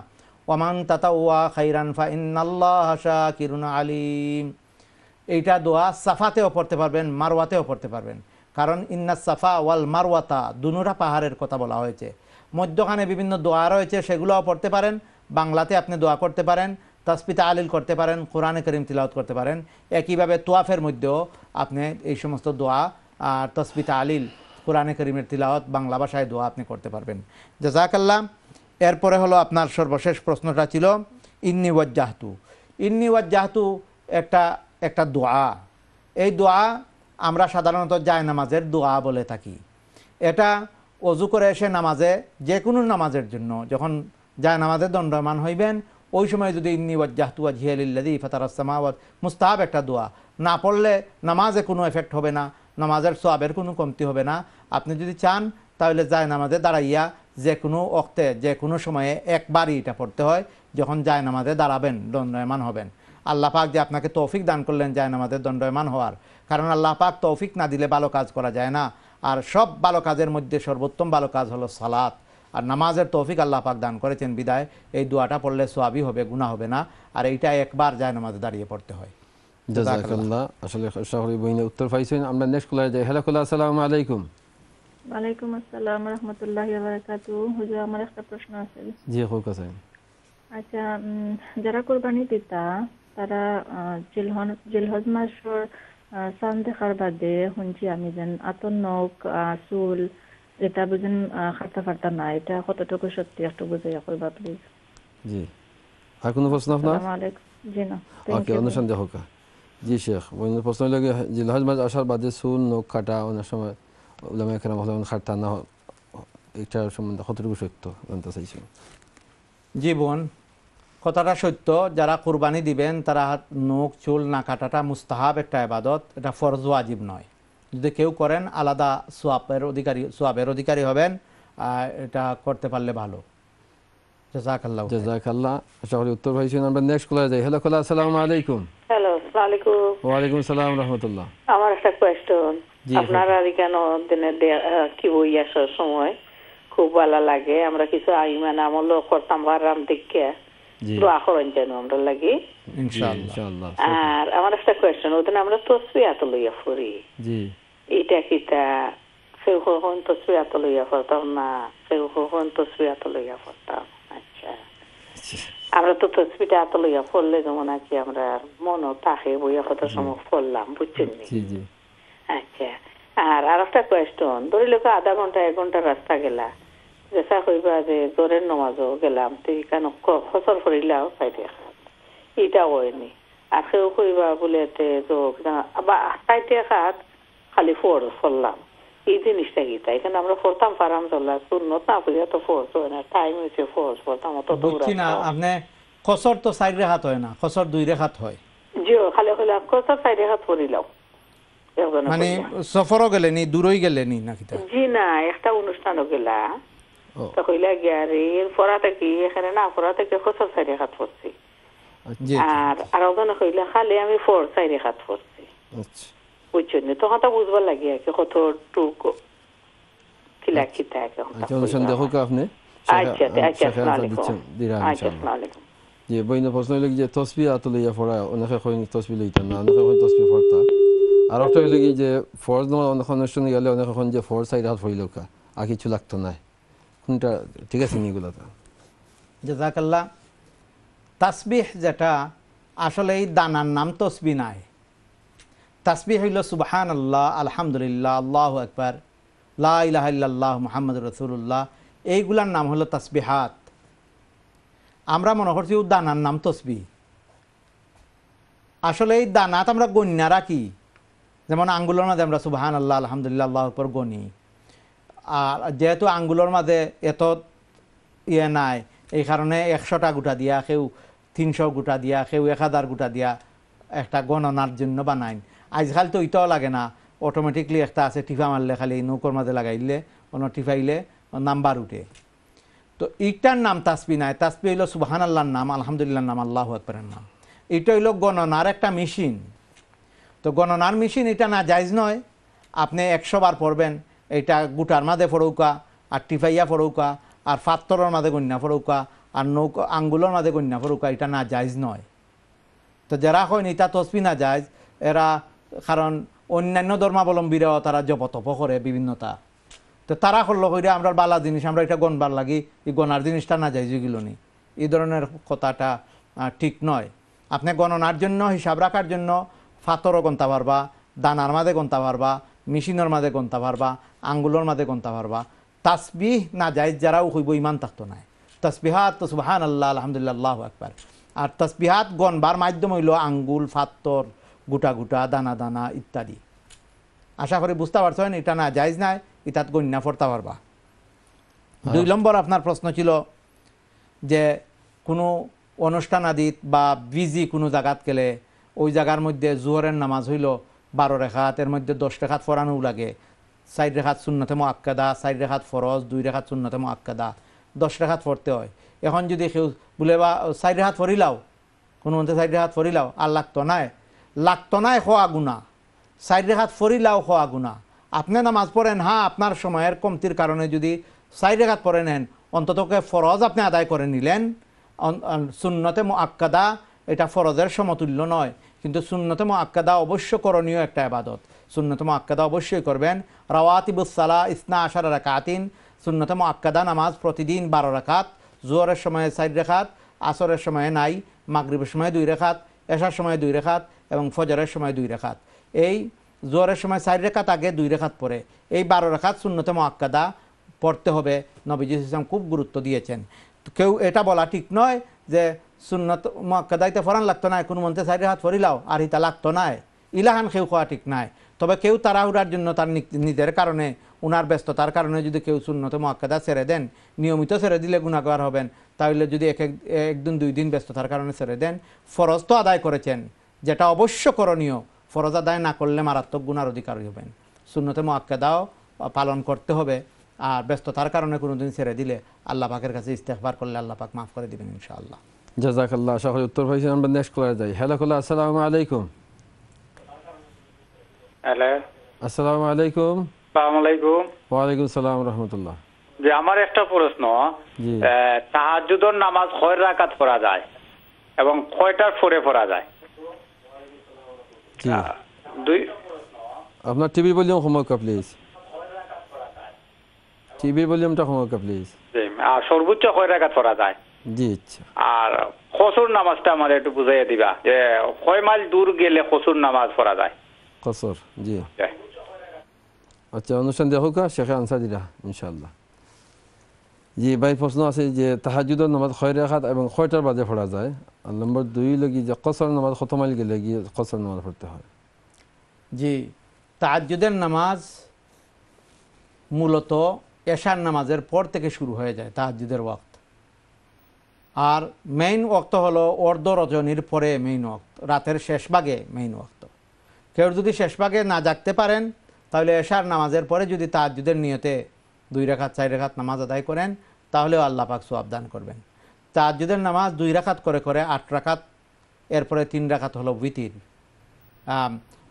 Speaker 4: ওয়ামান তাতাওয়া খাইরান ফা ইন্নাল্লাহা শাকিরুন আলিম। এইটা দোয়া সাফাতেও পড়তে পারবেন, মারওয়াতেও পড়তে পারবেন। কারণ ইন্না সাফা ওয়াল মারওয়াতা দুনুরা পাহাড়ের কথা বলা হয়েছে। মধ্যখানে বিভিন্ন দোয়া রয়েছে, সেগুলোও পড়তে পারেন। বাংলাতে আপনি দোয়া করতে পারেন তাসপিতা আলিল করতে পারেন, কোরআনে করিম তিলাওয়াত করতে পারেন। একইভাবে তোয়াফের মধ্যেও আপনি এই সমস্ত দোয়া আর তসপিতা আলিল কোরআনে করিমের তিলাওয়াত বাংলা ভাষায় দোয়া আপনি করতে পারবেন। জাজাকাল্লাহ এরপরে হলো আপনার সর্বশেষ প্রশ্নটা ছিল, ইন্নি ওয়াজ্জাহতু। ইন্নি ওয়াজ্জাহতু একটা একটা দোয়া। এই দোয়া আমরা সাধারণত নামাজের দোয়া বলে থাকি। এটা অজু করে এসে নামাজে যে কোনো নামাজের জন্য, যখন নামাজে দণ্ডমান হইবেন, ওই সময় যদি ইন্নি ওয়াজ্জাহতু ওয়াজহিয়ালিল্লাযী ফাতারাস সামাওয়াত মুস্তাহাব একটা দোয়া। না পড়লে নামাজে কোনো এফেক্ট হবে না, নামাজের সোয়াবের কোনো কমতি হবে না। আপনি যদি চান, তাহলে যায় নামাজে দাঁড়াইয়া যে কোনো অক্তে যে কোনো সময়ে একবারই এটা পড়তে হয়, যখন যায় নামাজে দাঁড়াবেন, দণ্ডয়মান হবেন। আল্লাহ পাক যে আপনাকে তৌফিক দান করলেন যায় নামাজের দণ্ডয়মান হওয়ার। কারণ আল্লাহ পাক তৌফিক না দিলে ভালো কাজ করা যায় না। আর সব ভালো কাজের মধ্যে সর্বোত্তম ভালো কাজ হলো সালাত। আর নামাজের তৌফিক আল্লাহ পাক দান করেছেন বিদায়। এই দোয়াটা পড়লে সোয়াবি হবে গুণা হবে না। আর এইটা একবার যায় নামাজে দাঁড়িয়ে পড়তে হয়।
Speaker 3: জাজাকাল্লাহ আসলে উত্তর পাইছেন। আমরা নেক্সট কলার যাই। হ্যালো আসসালামু আলাইকুম।
Speaker 8: ওয়ালাইকুম আসসালাম রহমতুল্লাহ বারাকাতু হুজুর আমার একটা প্রশ্ন আছে।
Speaker 3: জি হোক আছে।
Speaker 8: আচ্ছা যারা কোরবানি দিতা তারা জিলহন জিলহজ মাসর চান দেখার বাদে শুনছি আমি যেন আতর নখ চুল এটা বুঝেন খাটা ফাটা নাই। এটা কতটুকু সত্যি একটু বুঝাইয়া করবা প্লিজ
Speaker 3: জি। আর কোনো প্রশ্ন আপনার?
Speaker 8: জি না।
Speaker 3: ওকে অনুষ্ঠান দেখো জি শেখ প্রশ্ন লাগে জিলহজ মাস আসার বাদে চুল নখ কাটা অনেক সময় উলামা কেরাম হলেন খাটতা না হয়, এটার সম্বন্ধে কতটুকু সত্য জানতে চাইছি
Speaker 4: জি বোন কথাটা সত্য যারা কোরবানি দিবেন তারা নখ চুল না কাটাটা মুস্তাহাব একটা আবাদত এটা ফরজ ওয়াজিব নয়। যদি কেউ করেন আলাদা সোয়াবের অধিকারী সোয়াবের অধিকারী হবেন আর এটা করতে পারলে ভালো। জাজাকাল্লাহ
Speaker 3: উত্তর পাইছেন আমরা নেক্সট কলার যাই। হ্যালো খোলা আসসালামু আলাইকুম।
Speaker 9: হ্যালো
Speaker 3: রহমতুল্লাহ।
Speaker 9: আমার একটা কোয়েশ্চন আপনারা কেন কি বই আসার সময়? খুব ভালো লাগে। আমরা কিছু আইমান আমলও করতাম বারাম দেখে দোয়া করেন যেন আমরা লাগি। আর আমার একটা কোয়েশ্চন ওদিন আমরা তসবি এত লইয়া ফুরি এটা কিতা? কেউ কখন তসবি এত লইয়া পড়তাম না? কেউ কখন তসবি এত লইয়া পড়তাম। আচ্ছা। আমরা তো তসবিটা এত লইয়া পড়লে যেমন আছি আমরা মনও থাকে বইয়া কত সময় পড়লাম বুঝছেন আচ্ছা। আর আর একটা কোয়েশ্চন ধরি লোক আধা ঘণ্টা এক ঘণ্টা রাস্তা গেলা। যেসা কইবা যে জোরের নমাজও গেলাম তুই কেন ফসল ফরিলাও পাইতে এটা হয়নি আর কেউ কইবা বলে তে বা খাত খালি ফোর ফরলাম। এই জিনিসটা কি তাই? এখানে আমরা ফোরতাম পারাম চলা শূন্যত না বুঝে তো ফোর্স হয় না টাইম হয়েছে ফোর্স ফোরতাম অত
Speaker 4: বুঝছি না আপনি খসর তো চার রেখাত হয় না খসর দুই রেখাত হয়।
Speaker 9: জিও খালি খালি কত সাইডে হাত ফরিলাও।
Speaker 4: মানে। সফরও গেলেনি দূরই গেলেনি নাকি
Speaker 9: জি না একটা অনুষ্ঠানও গেলা। তো কইলা গিয়া রে ফরা থেকে এখানে না ফরা থেকে খসর সাইডে হাত পড়ছি। আর আর ওখানে কইলা খালি আমি ফোর সাইডে হাত পড়ছি।
Speaker 3: আচ্ছা।
Speaker 9: বুঝছেন? তো বুঝবার লাগে কি কত টুক কিলা কিতা
Speaker 3: আচ্ছা অনুষ্ঠান দেখো আপনি?
Speaker 9: আচ্ছা আচ্ছা আসসালামু আলাইকুম আচ্ছা
Speaker 3: যে বইনে প্রশ্ন হইলে যে তসবি আত লইয়া অনেকে কইন তসবি লইতেন না অনেকে কইন তসবি আর একটা কি যে যে সাইড হাত হইল কা আর কিছু লাগতো না কোনটা, ঠিক আছে তো
Speaker 4: তাসবিহ যেটা, আসলে এই দানার নাম তসবি নাই। তাসবিহ হইল সুবহান আল্লাহ আলহামদুলিল্লাহ, আল্লাহ আকবার, লা ইলাহা ইল্লাল্লাহ রসুল্লাহ এইগুলার নাম হলো তাসবিহাত আমরা মনে করছি দানার নাম তসবি আসলে এই দানাত আমরা গণ্যা রাখি। যেমন আঙ্গুলের মাঝে আমরা সুবহান আল্লাহ আলহামদুলিল্লাহ, আল্লাহ আকবর গণি আর যেহেতু আঙ্গুলের মাঝে এত ইয়ে নাই, এই কারণে একশোটা গোটা দিয়া, কেউ তিনশো গুটা দিয়া, কেউ এক হাজার গুটা দিয়া একটা গণনার জন্য বানাইন। আজকাল তো ইটাও লাগে না অটোমেটিকলি একটা আছে টিফা মারলে খালি নৌকর মাঝে লাগাইলে অন্য টিফাইলে নাম্বার উঠে। তো এইটার নাম তাসবি নাই তাসবি হইল সুবাহান আল্লাহর নাম, আলহামদুলিল্লাহর নাম, আল্লাহ আকবরের নাম। এটা হইল গণনার একটা মেশিন। তো গণনার মেশিন এটা না, জায়জ নয়। আপনি একশো বার পড়বেন, এটা গুটার মাঝে ফড়ৌকা আর টিফাইয়া ফড়ৌকা আর ফাত্তরের মাঝে গন্যা ফড়ৌকা আর নৌকা, আঙ্গুলের মাঝে গন্যা ফড়ৌকা এটা না, জায়জ নয়। তো যারা হয় এটা তসবি না যায় এরা কারণ অন্যান্য ধর্মাবলম্বীরাও তারা জপতপ করে বিভিন্নতা। তো তারা করল কইরে আমরা বালা জিনিস, আমরা এটা গণবার লাগি, এই গণার জিনিসটা না যাই যেগুলো নি। এই ধরনের কথাটা ঠিক নয়। আপনি গণনার জন্য, হিসাব রাখার জন্য ফাতরও গন্তা পারবা দানার মাঝে গন্তা পারবা মেশিনের মাঝে গন্তা পারবা আঙ্গুলের মাঝে গন্তা পারবা। তাসবিহ না যায় যারাও হইব ইমান থাকতো নাই। তসবিহাত তো সুবাহান আল্লাহ আলহামদুলিল্লাহ আল্লাহু আকবার। আর তসবিহাত গণবার মাধ্যম হইল আঙ্গুল ফাত্তর গুটা গুটা দানা দানা ইত্যাদি। আশা করি বুঝতে পারছেন এটা না জায়জ নাই ইতাত গণ্যা ফরতে পারবা। দুই নম্বর আপনার প্রশ্ন ছিল যে কোনো অনুষ্ঠান আদিত বা বিজি কোনো জায়গাত গেলে ওই জায়গার মধ্যে জোহরের নামাজ হইল বারো রেখাত এর মধ্যে দশ রেখাত ফরানো লাগে। সাইড রেখাত শূন্যতে আক্কাদা সাইড রেখাত ফরজ, দুই রেখাত শূন্যতে আক্কাদা দশ রেখাত পড়তে হয়। এখন যদি কেউ বলে বা সাইড রেখাত ফরিলাও, কোনো মধ্যে সাইড রেখাত ফরিলাও, আর লাগতো নাই লাগতো নাই খোয়া গুণা সাইড রেখাত ফরিলাও খোয়া গুণা আপনি নামাজ পড়েন হ্যাঁ আপনার সময়ের কমতির কারণে যদি সাইড রেখাত পড়ে নেন অন্ততকে ফরজ আপনি আদায় করে নিলেন, অন- সুন্নতে আক্কাদা এটা ফরজের সমতুল্য নয়। কিন্তু সুন্নতে আক্কাদা অবশ্য করণীয় একটা আবাদত সুন্নতে আক্কাদা অবশ্যই করবেন। রাওয়াতিবুসালা ইসনা আশার রাকাতিন। সুন্নতে আক্কাদা নামাজ প্রতিদিন বারো রাকাত জোয়ারের সময়ে সাইড রেখাত আসরের সময়ে নাই, মাগরিবের সময় দুই রেখাত এশার সময় দুই রেখাত এবং ফজরের সময় দুই রেখাত এই জোয়ারের সময় চার রেখাত আগে দুই রেখাত পরে এই বারো রেখাত শূন্যতম আক্কাদা পড়তে হবে। নবীজি ইসলাম খুব গুরুত্ব দিয়েছেন। কেউ এটা বলা ঠিক নয় যে সুন্নত আক্কাদাইতে ফরান লাগতো না কোনো মন্ত্রে চার রেখাত ফরিলাও আর ইতা লাগতো নাই। ইলাহান কেউ খাওয়া ঠিক নাই। তবে কেউ তাড়াহুড়ার জন্য তার নিজের কারণে উনার ব্যস্ততার কারণে যদি কেউ শূন্যত মক্কাদা ছেড়ে দেন, নিয়মিত ছেড়ে দিলে গুণাগার হবেন। তাহলে যদি এক এক একদিন দুই দিন ব্যস্ততার কারণে ছেড়ে দেন ফরজ তো আদায় করেছেন যেটা অবশ্য করণীয় ফরজ আদায় না করলে মারাত্মক গুণার অধিকারী হবেন। শূন্যতে মক্কাদাও পালন করতে হবে আর ব্যস্ততার কারণে কোনো দিন ছেড়ে দিলে, আল্লাহ পাকের কাছে ইস্তেকবার করলে আল্লাহ পাক মাফ করে দিবেন ইনশাআল্লাহ।
Speaker 3: জাজাকাল্লাহ করি উত্তর পাইছেন আমরা নেক্সট কলার যাই। হ্যালো কলা আসসালামু আলাইকুম।
Speaker 10: হ্যালো
Speaker 3: আসসালামু আলাইকুম।
Speaker 10: সালাম আলাইকুম।
Speaker 3: ওয়ালাইকুম সালাম রহমতুল্লাহ।
Speaker 10: যে আমার একটা প্রশ্ন
Speaker 3: জি।
Speaker 10: তাহাজুদর নামাজ কয় রাকাত পড়া যায়? এবং কয়টার পরে পড়া যায়? দুই
Speaker 3: আপনার টিভি ভলিউম কমাকা প্লিজ। টিভির ভলিউমটা কমাকা প্লিজ।
Speaker 10: জি, আর সর্বোচ্চ কয় রাকাত পড়া যায়? আর খসুর নামাজটা আমার একটু বুঝাইয়া দিবা যে কয় মাইল দূর গেলে খসুর নামাজ পড়া যায়?
Speaker 3: কসর জি। আচ্ছা অনুষ্ঠান দেখুক শেখে আনসার দিলা ইনশাল্লাহ জি ভাই প্রশ্ন আছে যে তাহাজুদর নামাজ ছয় রেখাত এবং ছয়টার বাজে পড়া যায়? আর নম্বর দুই লগি যে কসর নামাজ কত মাইল গেলে গিয়ে কসর নামাজ পড়তে হয়?
Speaker 4: জি তাহাজুদের নামাজ মূলত এশার নামাজের পর থেকে শুরু হয়ে যায় তাহাজুদের ওয়াক্ত। আর মেইন ওয়াক্ত হলো অর্ধ রজনীর পরে মেইন ওয়াক্ত, রাতের শেষ ভাগে মেইন ওয়াক্ত। কেউ যদি শেষ ভাগে না জাগতে পারেন, তাহলে এশার নামাজের পরে যদি তাহাজ্জুদের নিয়তে দুই রেখাত, চার রেখাত নামাজ আদায় করেন, তাহলেও আল্লাহ পাক সোয়াব করবেন। তাহাজ্জুদের নামাজ দুই রাখাত করে করে আট রাখাত, এরপরে তিন রাখাত হলো উইতির।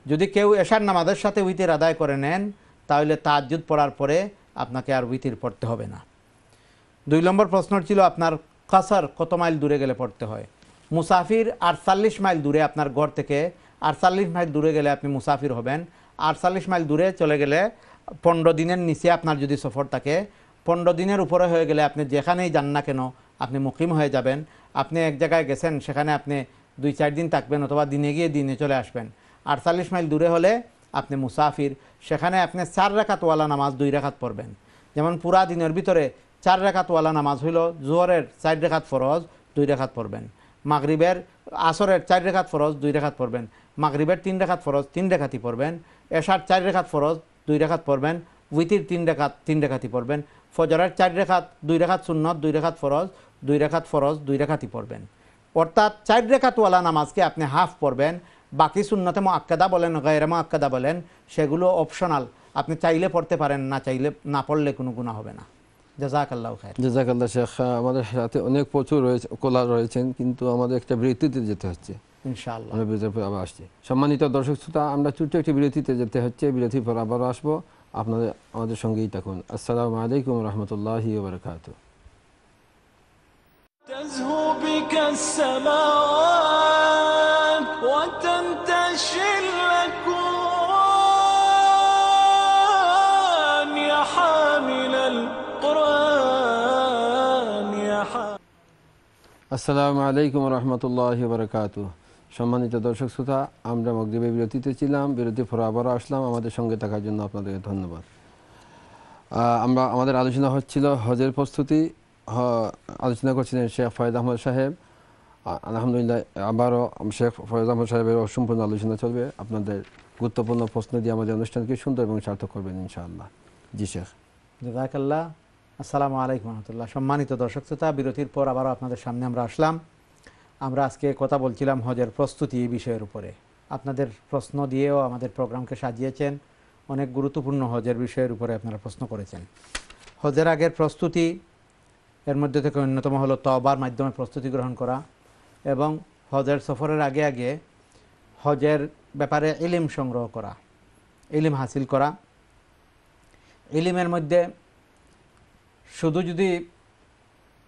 Speaker 4: যদি কেউ এশার নামাজের সাথে উইতির আদায় করে নেন, তাহলে তাজ্জুদ পড়ার পরে আপনাকে আর উইতির পড়তে হবে না। দুই নম্বর প্রশ্ন ছিল আপনার কাসার কত মাইল দূরে গেলে পড়তে হয়? মুসাফির আটচল্লিশ মাইল দূরে আপনার ঘর থেকে, আটচল্লিশ মাইল দূরে গেলে আপনি মুসাফির হবেন। আটচল্লিশ মাইল দূরে চলে গেলে পনেরো দিনের নিচে আপনার যদি সফর থাকে, পনেরো দিনের উপরে হয়ে গেলে আপনি যেখানেই যান না কেন, আপনি মুকিম হয়ে যাবেন। আপনি এক জায়গায় গেছেন, সেখানে আপনি দুই চার দিন থাকবেন অথবা দিনে গিয়ে দিনে চলে আসবেন। আটচল্লিশ মাইল দূরে হলে আপনি মুসাফির, সেখানে আপনি চার রেখাতওয়ালা নামাজ দুই রেখাত পড়বেন। যেমন পুরা দিনের ভিতরে চার রেখাতওয়ালা নামাজ হইল, জোহরের চার রেখাত ফরজ, দুই রেখাত পড়বেন। মাগরিবের আসরের চার রেখাত ফরজ, দুই রেখাত পড়বেন। মাগরিবের তিন রেখাত ফরজ, তিন রেখাতি পড়বেন। এশার চার রেখাত ফরজ, দুই রেখাত পড়বেন। উইতির তিন রেখাত, তিন রেখাতি পড়বেন। ফজরের চার রেখাত, দুই রেখাত সুন্নত, দুই রেখাত ফরজ, দুই রেখাত ফরজ, দুই রেখাতি পড়বেন। অর্থাৎ চার রেখাতওয়ালা নামাজকে আপনি হাফ পড়বেন। বাকি শূন্যতে আক্কাদা বলেন, গায়রে আক্কাদা বলেন, সেগুলো অপশনাল আপনি চাইলে পড়তে পারেন, না চাইলে, না পড়লে কোনো গুণা হবে না। জাজাকাল্লাহ খায়
Speaker 3: জাজাকাল্লাহ শেখ আমাদের সাথে অনেক প্রচুর রয়েছে কোলা রয়েছেন কিন্তু আমাদের একটা বিরতিতে যেতে হচ্ছে
Speaker 4: ইনশাআল্লাহ
Speaker 3: আমরা বিরতির পর আবার আসছি সম্মানিত দর্শক শ্রোতা আমরা ছোট্ট একটি বিরতিতে যেতে হচ্ছে বিরতির পর আবারও আসবো আপনাদের আমাদের সঙ্গেই থাকুন আসসালামু আলাইকুম রহমতুল্লাহি বারকাত
Speaker 2: تزهو بك السماوات
Speaker 3: আসসালামু আলাইকুম রহমতুল্লাহি বারকাত সম্মানিত দর্শক শ্রোতা, আমরা মগরিবে বিরতিতে ছিলাম, বিরতি পর আবারও আসলাম। আমাদের সঙ্গে থাকার জন্য আপনাদের ধন্যবাদ। আমরা, আমাদের আলোচনা হচ্ছিল হজের প্রস্তুতি। আলোচনা করছিলেন শেখ ফয়েদ আহমদ সাহেব। আলহামদুলিল্লাহ, আবারও শেখ ফয়েজ আহমদ সাহেবের অসম্পূর্ণ আলোচনা চলবে। আপনাদের গুরুত্বপূর্ণ প্রশ্ন দিয়ে আমাদের অনুষ্ঠানকে সুন্দর এবং সার্থক করবেন, ইনশাআল্লাহ। জি শেখ।
Speaker 4: জাজাকাল্লাহ আসসালামু আলাইকুম রহমতুল্লাহ। সম্মানিত দর্শক শ্রোতা, বিরতির পর আবারও আপনাদের সামনে আমরা আসলাম। আমরা আজকে কথা বলছিলাম হজের প্রস্তুতি এই বিষয়ের উপরে। আপনাদের প্রশ্ন দিয়েও আমাদের প্রোগ্রামকে সাজিয়েছেন। অনেক গুরুত্বপূর্ণ হজের বিষয়ের উপরে আপনারা প্রশ্ন করেছেন। হজের আগের প্রস্তুতি, এর মধ্যে থেকে অন্যতম হলো তবার মাধ্যমে প্রস্তুতি গ্রহণ করা এবং হজের সফরের আগে আগে হজের ব্যাপারে ইলিম সংগ্রহ করা, ইলিম হাসিল করা। ইলিমের মধ্যে শুধু যদি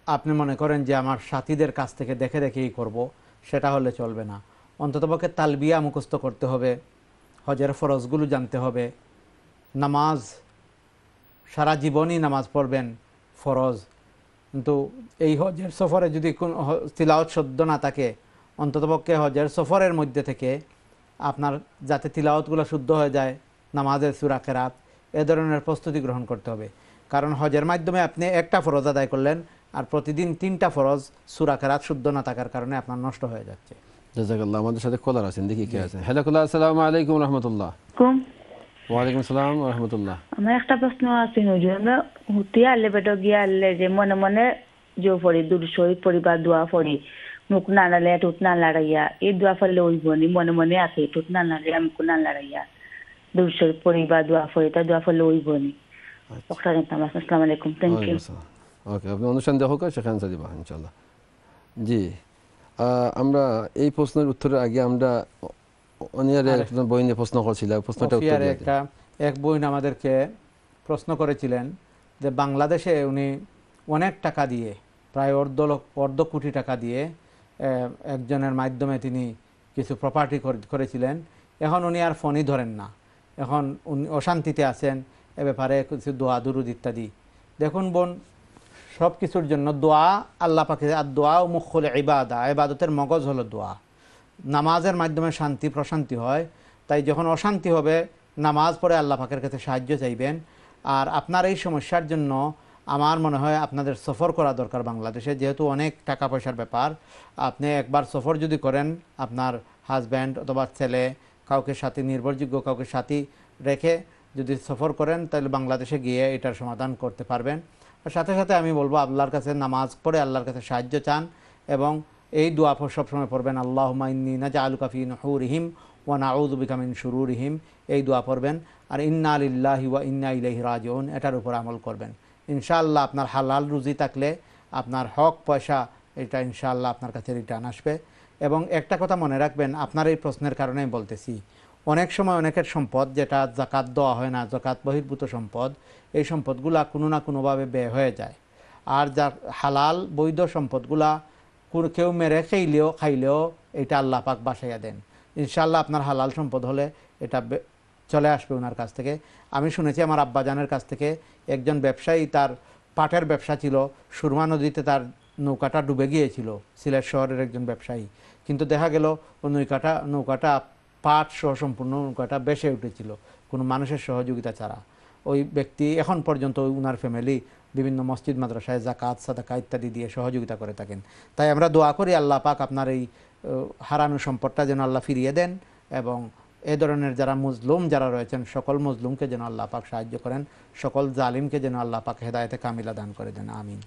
Speaker 4: আপনি মনে করেন যে আমার সাথীদের কাছ থেকে দেখে দেখেই করব, সেটা হলে চলবে না। অন্ততপক্ষে তালবিয়া মুখস্থ করতে হবে, হজের ফরজগুলো জানতে হবে, নামাজ, সারা জীবনই নামাজ পড়বেন, ফরজ। কিন্তু এই হজের সফরে যদি কোন তিলাওয়াত সদ্য না থাকে অন্ততপক্ষে হজের সফরের মধ্যে থেকে আপনার যাতে তিলাওয়াতগুলো শুদ্ধ হয়ে যায়, নামাজের সুরা কেরাত, এ ধরনের প্রস্তুতি গ্রহণ করতে হবে। কারণ হজের মাধ্যমে আপনি একটা ফরজ আদায় করলেন আর প্রতিদিন তিনটা ফরজ সুরা কেরাত শুদ্ধ না থাকার কারণে আপনার নষ্ট হয়ে যাচ্ছে।
Speaker 3: জাজাকাল্লাহ আমাদের সাথে কলার আছেন দেখি কে আছেন হ্যালো আসসালামু আলাইকুম রহমতুল্লাহ। ওয়ালাইকুম আসসালাম রহমতুল্লাহ।
Speaker 11: আমার একটা প্রশ্ন আছে হুজুর আমরা হুতি বেটো গিয়ে যে মনে মনে যে পড়ি দূর শরীর পরিবার দোয়া পড়ি মুখ না নালে টুট না লড়াইয়া এই দোয়া পড়লে ওইব নি মনে মনে আছে টুট না নালে মুখ না লড়াইয়া দূর শরীর পরিবার দোয়া পড়ি তা দোয়া ওইব নি জানতাম আসসালামু আলাইকুম থ্যাংক ইউ
Speaker 3: ওকে আপনি অনুষ্ঠান দেখো সেখানে দিবা ইনশাল্লাহ জি আমরা এই প্রশ্নের উত্তরের আগে আমরা অনিয়ারে একজন প্রশ্ন করছিলাম প্রশ্নটা উত্তর
Speaker 4: অফিয়ারে
Speaker 3: দিয়ে দিন।
Speaker 4: একটা এক বোন আমাদেরকে প্রশ্ন করেছিলেন যে বাংলাদেশে উনি অনেক টাকা দিয়ে প্রায় অর্ধ লক্ষ অর্ধ কোটি টাকা দিয়ে আহ, একজনের মাধ্যমে তিনি কিছু প্রপার্টি করেছিলেন। এখন উনি আর ফোনই ধরেন না। এখন উনি অশান্তিতে আছেন এ ব্যাপারে কিছু দোয়া, দুরুদ ইত্যাদি। দেখুন বোন সব কিছুর জন্য দোয়া আল্লাহ পাকে আর দোয়া ও মুখ মুখল ইবাদা, ইবাদতের মগজ হলো দোয়া। নামাজের মাধ্যমে শান্তি, প্রশান্তি হয়। তাই যখন অশান্তি হবে, নামাজ পড়ে আল্লাহ পাকের কাছে সাহায্য চাইবেন। আর আপনার এই সমস্যার জন্য আমার মনে হয় আপনাদের সফর করা দরকার বাংলাদেশে, যেহেতু অনেক টাকা পয়সার ব্যাপার। আপনি একবার সফর যদি করেন, আপনার হাজব্যান্ড অথবা ছেলে কাউকে সাথী, নির্ভরযোগ্য কাউকে সাথী রেখে যদি সফর করেন, তাহলে বাংলাদেশে গিয়ে এটার সমাধান করতে পারবেন। আর সাথে সাথে আমি বলব, আল্লাহর কাছে নামাজ পড়ে আল্লাহর কাছে সাহায্য চান এবং এই দোয়া প- সবসময় পড়বেন আল্লাহ মাইন্নি নাজা আলু কাফি রিহিম ওয়া নাউদুবিকা মিন শুরুরিহিম। এই দোয়া পড়বেন, আর ইন্না আলিল্লাহি ওয়া ইন্না ইলাইহি রাজিউন। এটার উপর আমল করবেন। ইনশাআল্লাহ আপনার হালাল রুজি থাকলে আপনার হক পয়সা, এটা ইনশাআল্লাহ আপনার কাছে রিটার্ন আসবে। এবং একটা কথা মনে রাখবেন, আপনার এই প্রশ্নের কারণেই বলতেছি অনেক সময় অনেকের সম্পদ যেটা জাকাত দেওয়া হয় না, জাকাত বহির্ভূত সম্পদ, এই সম্পদগুলা কোনো না কোনোভাবে ব্যয় হয়ে যায়। আর যা হালাল বৈধ সম্পদগুলা কেউ মেরে খাইলেও খাইলেও এটা আল্লাহ পাক বাসাইয়া দেন। ইনশাল্লাহ আপনার হালাল সম্পদ হলে এটা চলে আসবে ওনার কাছ থেকে। আমি শুনেছি আমার আব্বাজানের কাছ থেকে একজন ব্যবসায়ী, তার পাটের ব্যবসা ছিল, সুরমা নদীতে তার নৌকাটা ডুবে গিয়েছিল, সিলেট শহরের একজন ব্যবসায়ী। কিন্তু দেখা গেল ও নৌকাটা নৌকাটা পাট সহ সম্পূর্ণ নৌকাটা বেসে উঠেছিল, কোনো মানুষের সহযোগিতা ছাড়া। ওই ব্যক্তি এখন পর্যন্ত উনার ফ্যামিলি বিভিন্ন মসজিদ, মাদ্রাসায় জাকাত সাদাকা ইত্যাদি দিয়ে সহযোগিতা করে থাকেন। তাই আমরা দোয়া করি আল্লাহ পাক আপনার এই হারানো সম্পদটা যেন আল্লাহ ফিরিয়ে দেন এবং এ ধরনের যারা মজলুম যারা রয়েছেন, সকল মজলুমকে যেন আল্লাহ পাক সাহায্য করেন, সকল জালিমকে যেন আল্লাহ পাক হেদায়তে কামিলা দান করে দেন, আমিন।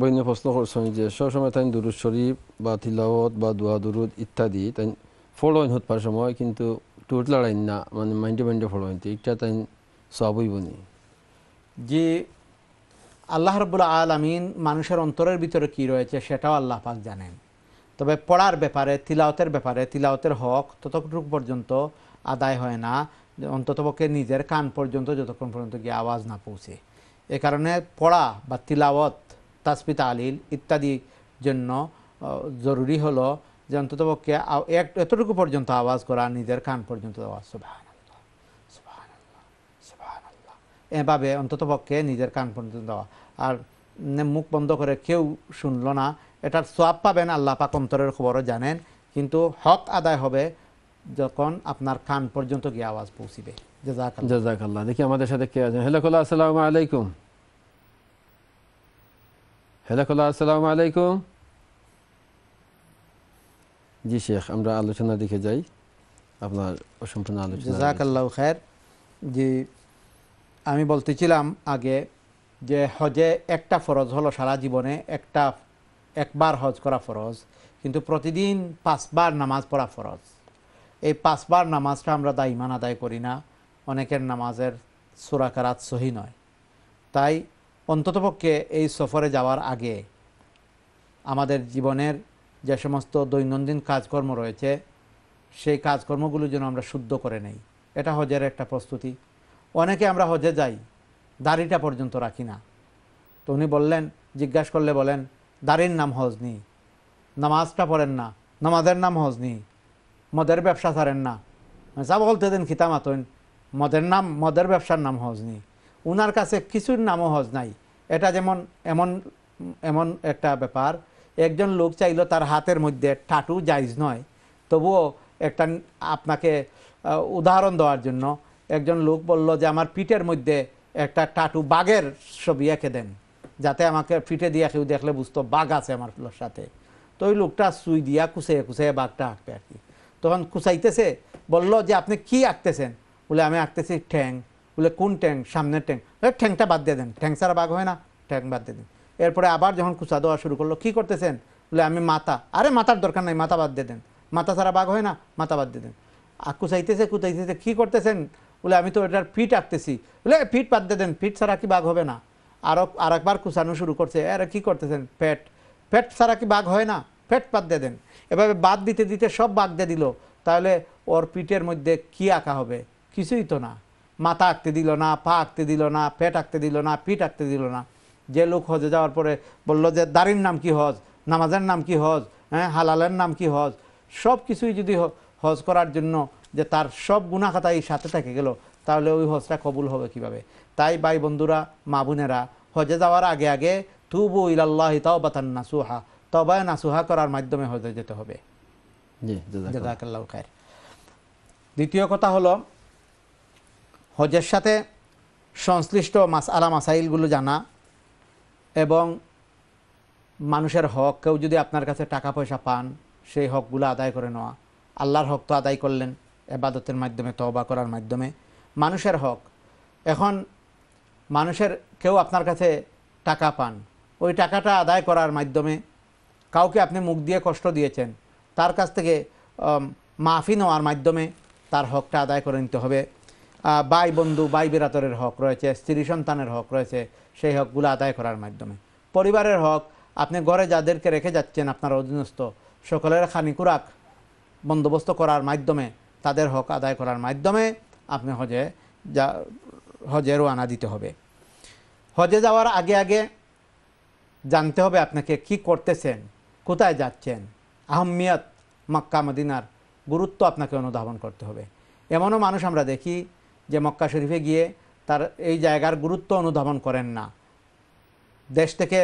Speaker 3: বইনে প্রশ্ন করছেন যে, সবসময় তাই দুরুদ শরীফ বা তিলাওয়াত বা দোয়া, দুরুদ ইত্যাদি, তাই ফলোইন হতে পার সময়, কিন্তু টুট লড়াই না মানে মাইন্ডে মাইন্ডে ফলোইন এটা তাই সবই বনি।
Speaker 4: যে আল্লাহ রবুল্লা আলমিন মানুষের অন্তরের ভিতরে কি রয়েছে, সেটাও আল্লাহ পাক জানেন। তবে পড়ার ব্যাপারে তিলাওতের ব্যাপারে তিলাওতের হক ততটুকু পর্যন্ত আদায় হয় না অন্ততপক্ষে নিজের কান পর্যন্ত যতক্ষণ পর্যন্ত গিয়ে আওয়াজ না পৌঁছে। এ কারণে পড়া বা তিলাওয়াত তাসপিত আলিল ইত্যাদি জন্য জরুরি হলো যে অন্ততপক্ষে এতটুকু পর্যন্ত আওয়াজ করা নিজের কান পর্যন্ত আওয়াজ এভাবে অন্ততপক্ষে নিজের কান পর্যন্ত দেওয়া। আর মুখ বন্ধ করে কেউ শুনলো না, এটার সোয়াব পাবেন আল্লাহ পাক অন্তরের খবরও জানেন, কিন্তু হক আদায় হবে যখন আপনার কান পর্যন্ত গিয়ে আওয়াজ পৌঁছিবে। জাজাকাল্লাহ
Speaker 3: দেখি আমাদের সাথে কে আছেন? খোলা, আসসালামু আলাইকুম। খোলা, আসসালামু আলাইকুম। জি শেখ, আমরা আলোচনার দিকে যাই। আপনার অসম্পূর্ণ আলোচনা
Speaker 4: জাজাকাল্লাহ খের যে আমি বলতেছিলাম আগে যে হজে একটা ফরজ হলো সারা জীবনে, একটা, একবার হজ করা ফরজ, কিন্তু প্রতিদিন পাঁচবার নামাজ পড়া ফরজ। এই পাঁচবার নামাজটা আমরা দাইমান আদায় করি না, অনেকের নামাজের সুরাকারাত সহি নয়। তাই অন্ততপক্ষে এই সফরে যাওয়ার আগে আমাদের জীবনের যে সমস্ত দৈনন্দিন কাজকর্ম রয়েছে, সেই কাজকর্মগুলো যেন আমরা শুদ্ধ করে নেই। এটা হজের একটা প্রস্তুতি। অনেকে আমরা হজে যাই, দাড়িটা পর্যন্ত রাখি না। তো উনি বললেন, জিজ্ঞাসা করলে বলেন, দাড়ির নাম হজ নেই নামাজটা পড়েন না, নামাজের নাম হজ নেই মদের ব্যবসা ছাড়েন না। যা বলতে দেন খিতা মাতইন মদের নাম, মদের ব্যবসার নাম হজ নেই উনার কাছে কিছুর নামও হজ নাই। এটা যেমন, এমন এমন একটা ব্যাপার একজন লোক চাইলো তার হাতের মধ্যে টাটু জাইজ নয়। তবুও একটা আপনাকে উদাহরণ দেওয়ার জন্য একজন লোক বলল যে, আমার পিঠের মধ্যে একটা টাটু বাঘের ছবি এঁকে দেন, যাতে আমাকে পিঠে দিয়ে কেউ দেখলে বুঝতো বাঘ আছে আমার সাথে। তো ওই লোকটা সুই দিয়া কুচাইয়ে কুচাইয়ে বাঘটা আঁকবে আর কি তখন কুচাইতেছে, বলল যে, আপনি কি আঁকতেছেন? বলে, আমি আঁকতেছি ঠ্যাং। বলে, কোন ট্যাং সামনের ট্যাং ঠ্যাংটা বাদ দিয়ে দেন। ঠ্যাং ছাড়া বাঘ হয় না। ঠ্যাং বাদ দিয়ে দেন। এরপরে আবার যখন কুচা দেওয়া শুরু করল, কি করতেছেন? বলে, আমি মাথা। আরে মাথার দরকার নাই, মাথা বাদ দিয়ে দেন। মাথা ছাড়া বাঘ হয় না, মাথা বাদ দিয়ে দেন। আর কুচাইতেছে কুচাইতেছে, কী করতেছেন? বলে, আমি তো এটার পিঠ আঁকতেছি। বলে পিঠ বাদ দিয়ে দেন, পিঠ ছাড়া কি বাঘ হবে না? আরও আর একবার কুচানো শুরু করছে আরে, কি করতেছেন? পেট। পেট ছাড়া কি বাঘ হয় না? পেট বাদ দিয়ে দেন। এভাবে বাদ দিতে দিতে সব বাদ দিয়ে দিল। তাহলে ওর পিঠের মধ্যে কি আঁকা হবে? কিছুই তো না। মাথা আঁকতে দিল না, পা আঁকতে দিল না, পেট আঁকতে দিল না, পিঠ আঁকতে দিল না। যে লোক হজে যাওয়ার পরে বলল যে দাড়ির নাম কি হজ নামাজের নাম কি হজ হ্যাঁ হালালের নাম কি হজ সব কিছুই যদি হ- হজ করার জন্য যে তার সব গুণাখাতাই সাথে থেকে গেল তাহলে ওই হজটা কবুল হবে কীভাবে? তাই ভাই বন্ধুরা মা বোনেরা হজে যাওয়ার আগে আগে তুবু ইলাল্লাহি তাওবাতান নাসুহা তবায় নাসুহা করার মাধ্যমে হজে যেতে হবে।
Speaker 3: জাজাকাল্লাহ
Speaker 4: খায়ের দ্বিতীয় কথা হলো হজের সাথে সংশ্লিষ্ট মাস আলা মাসাইলগুলো জানা। এবং মানুষের হক, কেউ যদি আপনার কাছে টাকা পয়সা পান, সেই হকগুলো আদায় করে নেওয়া। আল্লাহর হক তো আদায় করলেন এবাদতের মাধ্যমে, তওবা করার মাধ্যমে। মানুষের হক। এখন মানুষের, কেউ আপনার কাছে টাকা পান, ওই টাকাটা আদায় করার মাধ্যমে কাউকে আপনি মুখ দিয়ে কষ্ট দিয়েছেন, তার কাছ থেকে মাফি নেওয়ার মাধ্যমে তার হকটা আদায় করে নিতে হবে। ভাই বন্ধু, ভাই বেরাতরের হক রয়েছে, স্ত্রী সন্তানের হক রয়েছে সেই হকগুলো আদায় করার মাধ্যমে। পরিবারের হক, আপনি ঘরে যাদেরকে রেখে যাচ্ছেন আপনার অধীনস্থ, সকলের খানি কুরাক বন্দোবস্ত করার মাধ্যমে তাদের হক আদায় করার মাধ্যমে আপনি হজে যা, হজে রোয়ানা দিতে হবে। হজে যাওয়ার আগে আগে জানতে হবে আপনাকে কি করতেছেন, কোথায় যাচ্ছেন। আহমিয়ত মক্কা মদিনার গুরুত্ব আপনাকে অনুধাবন করতে হবে। এমনও মানুষ আমরা দেখি যে মক্কা শরীফে গিয়ে তার এই জায়গার গুরুত্ব অনুধাবন করেন না। দেশ থেকে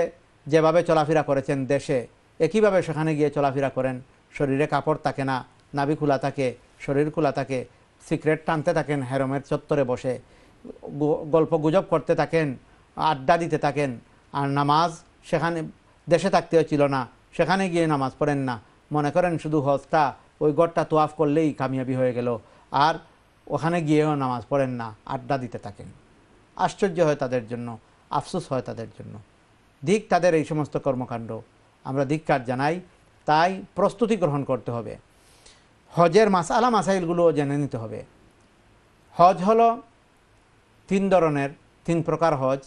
Speaker 4: যেভাবে চলাফেরা করেছেন দেশে, একইভাবে সেখানে গিয়ে চলাফেরা করেন। শরীরে কাপড় থাকে না, নাভি খোলা থাকে, শরীর খোলা থাকে সিক্রেট টানতে থাকেন, হেরমের চত্বরে বসে গল্প গুজব করতে থাকেন, আড্ডা দিতে থাকেন। আর নামাজ সেখানে, দেশে থাকতেও ছিল না, সেখানে গিয়ে নামাজ পড়েন না। মনে করেন শুধু হজটা, ওই গড়টা তোয়াফ করলেই কামিয়াবি হয়ে গেল। আর ওখানে গিয়েও নামাজ পড়েন না, আড্ডা দিতে থাকেন। আশ্চর্য হয় তাদের জন্য, আফসোস হয় তাদের জন্য। দিক তাদের এই সমস্ত কর্মকাণ্ড। আমরা ধিক্কার জানাই, তাই প্রস্তুতি গ্রহণ করতে হবে। হজের মাসালা মাসাইলগুলোও জেনে নিতে হবে। হজ হলো তিন ধরনের, তিন প্রকার হজ।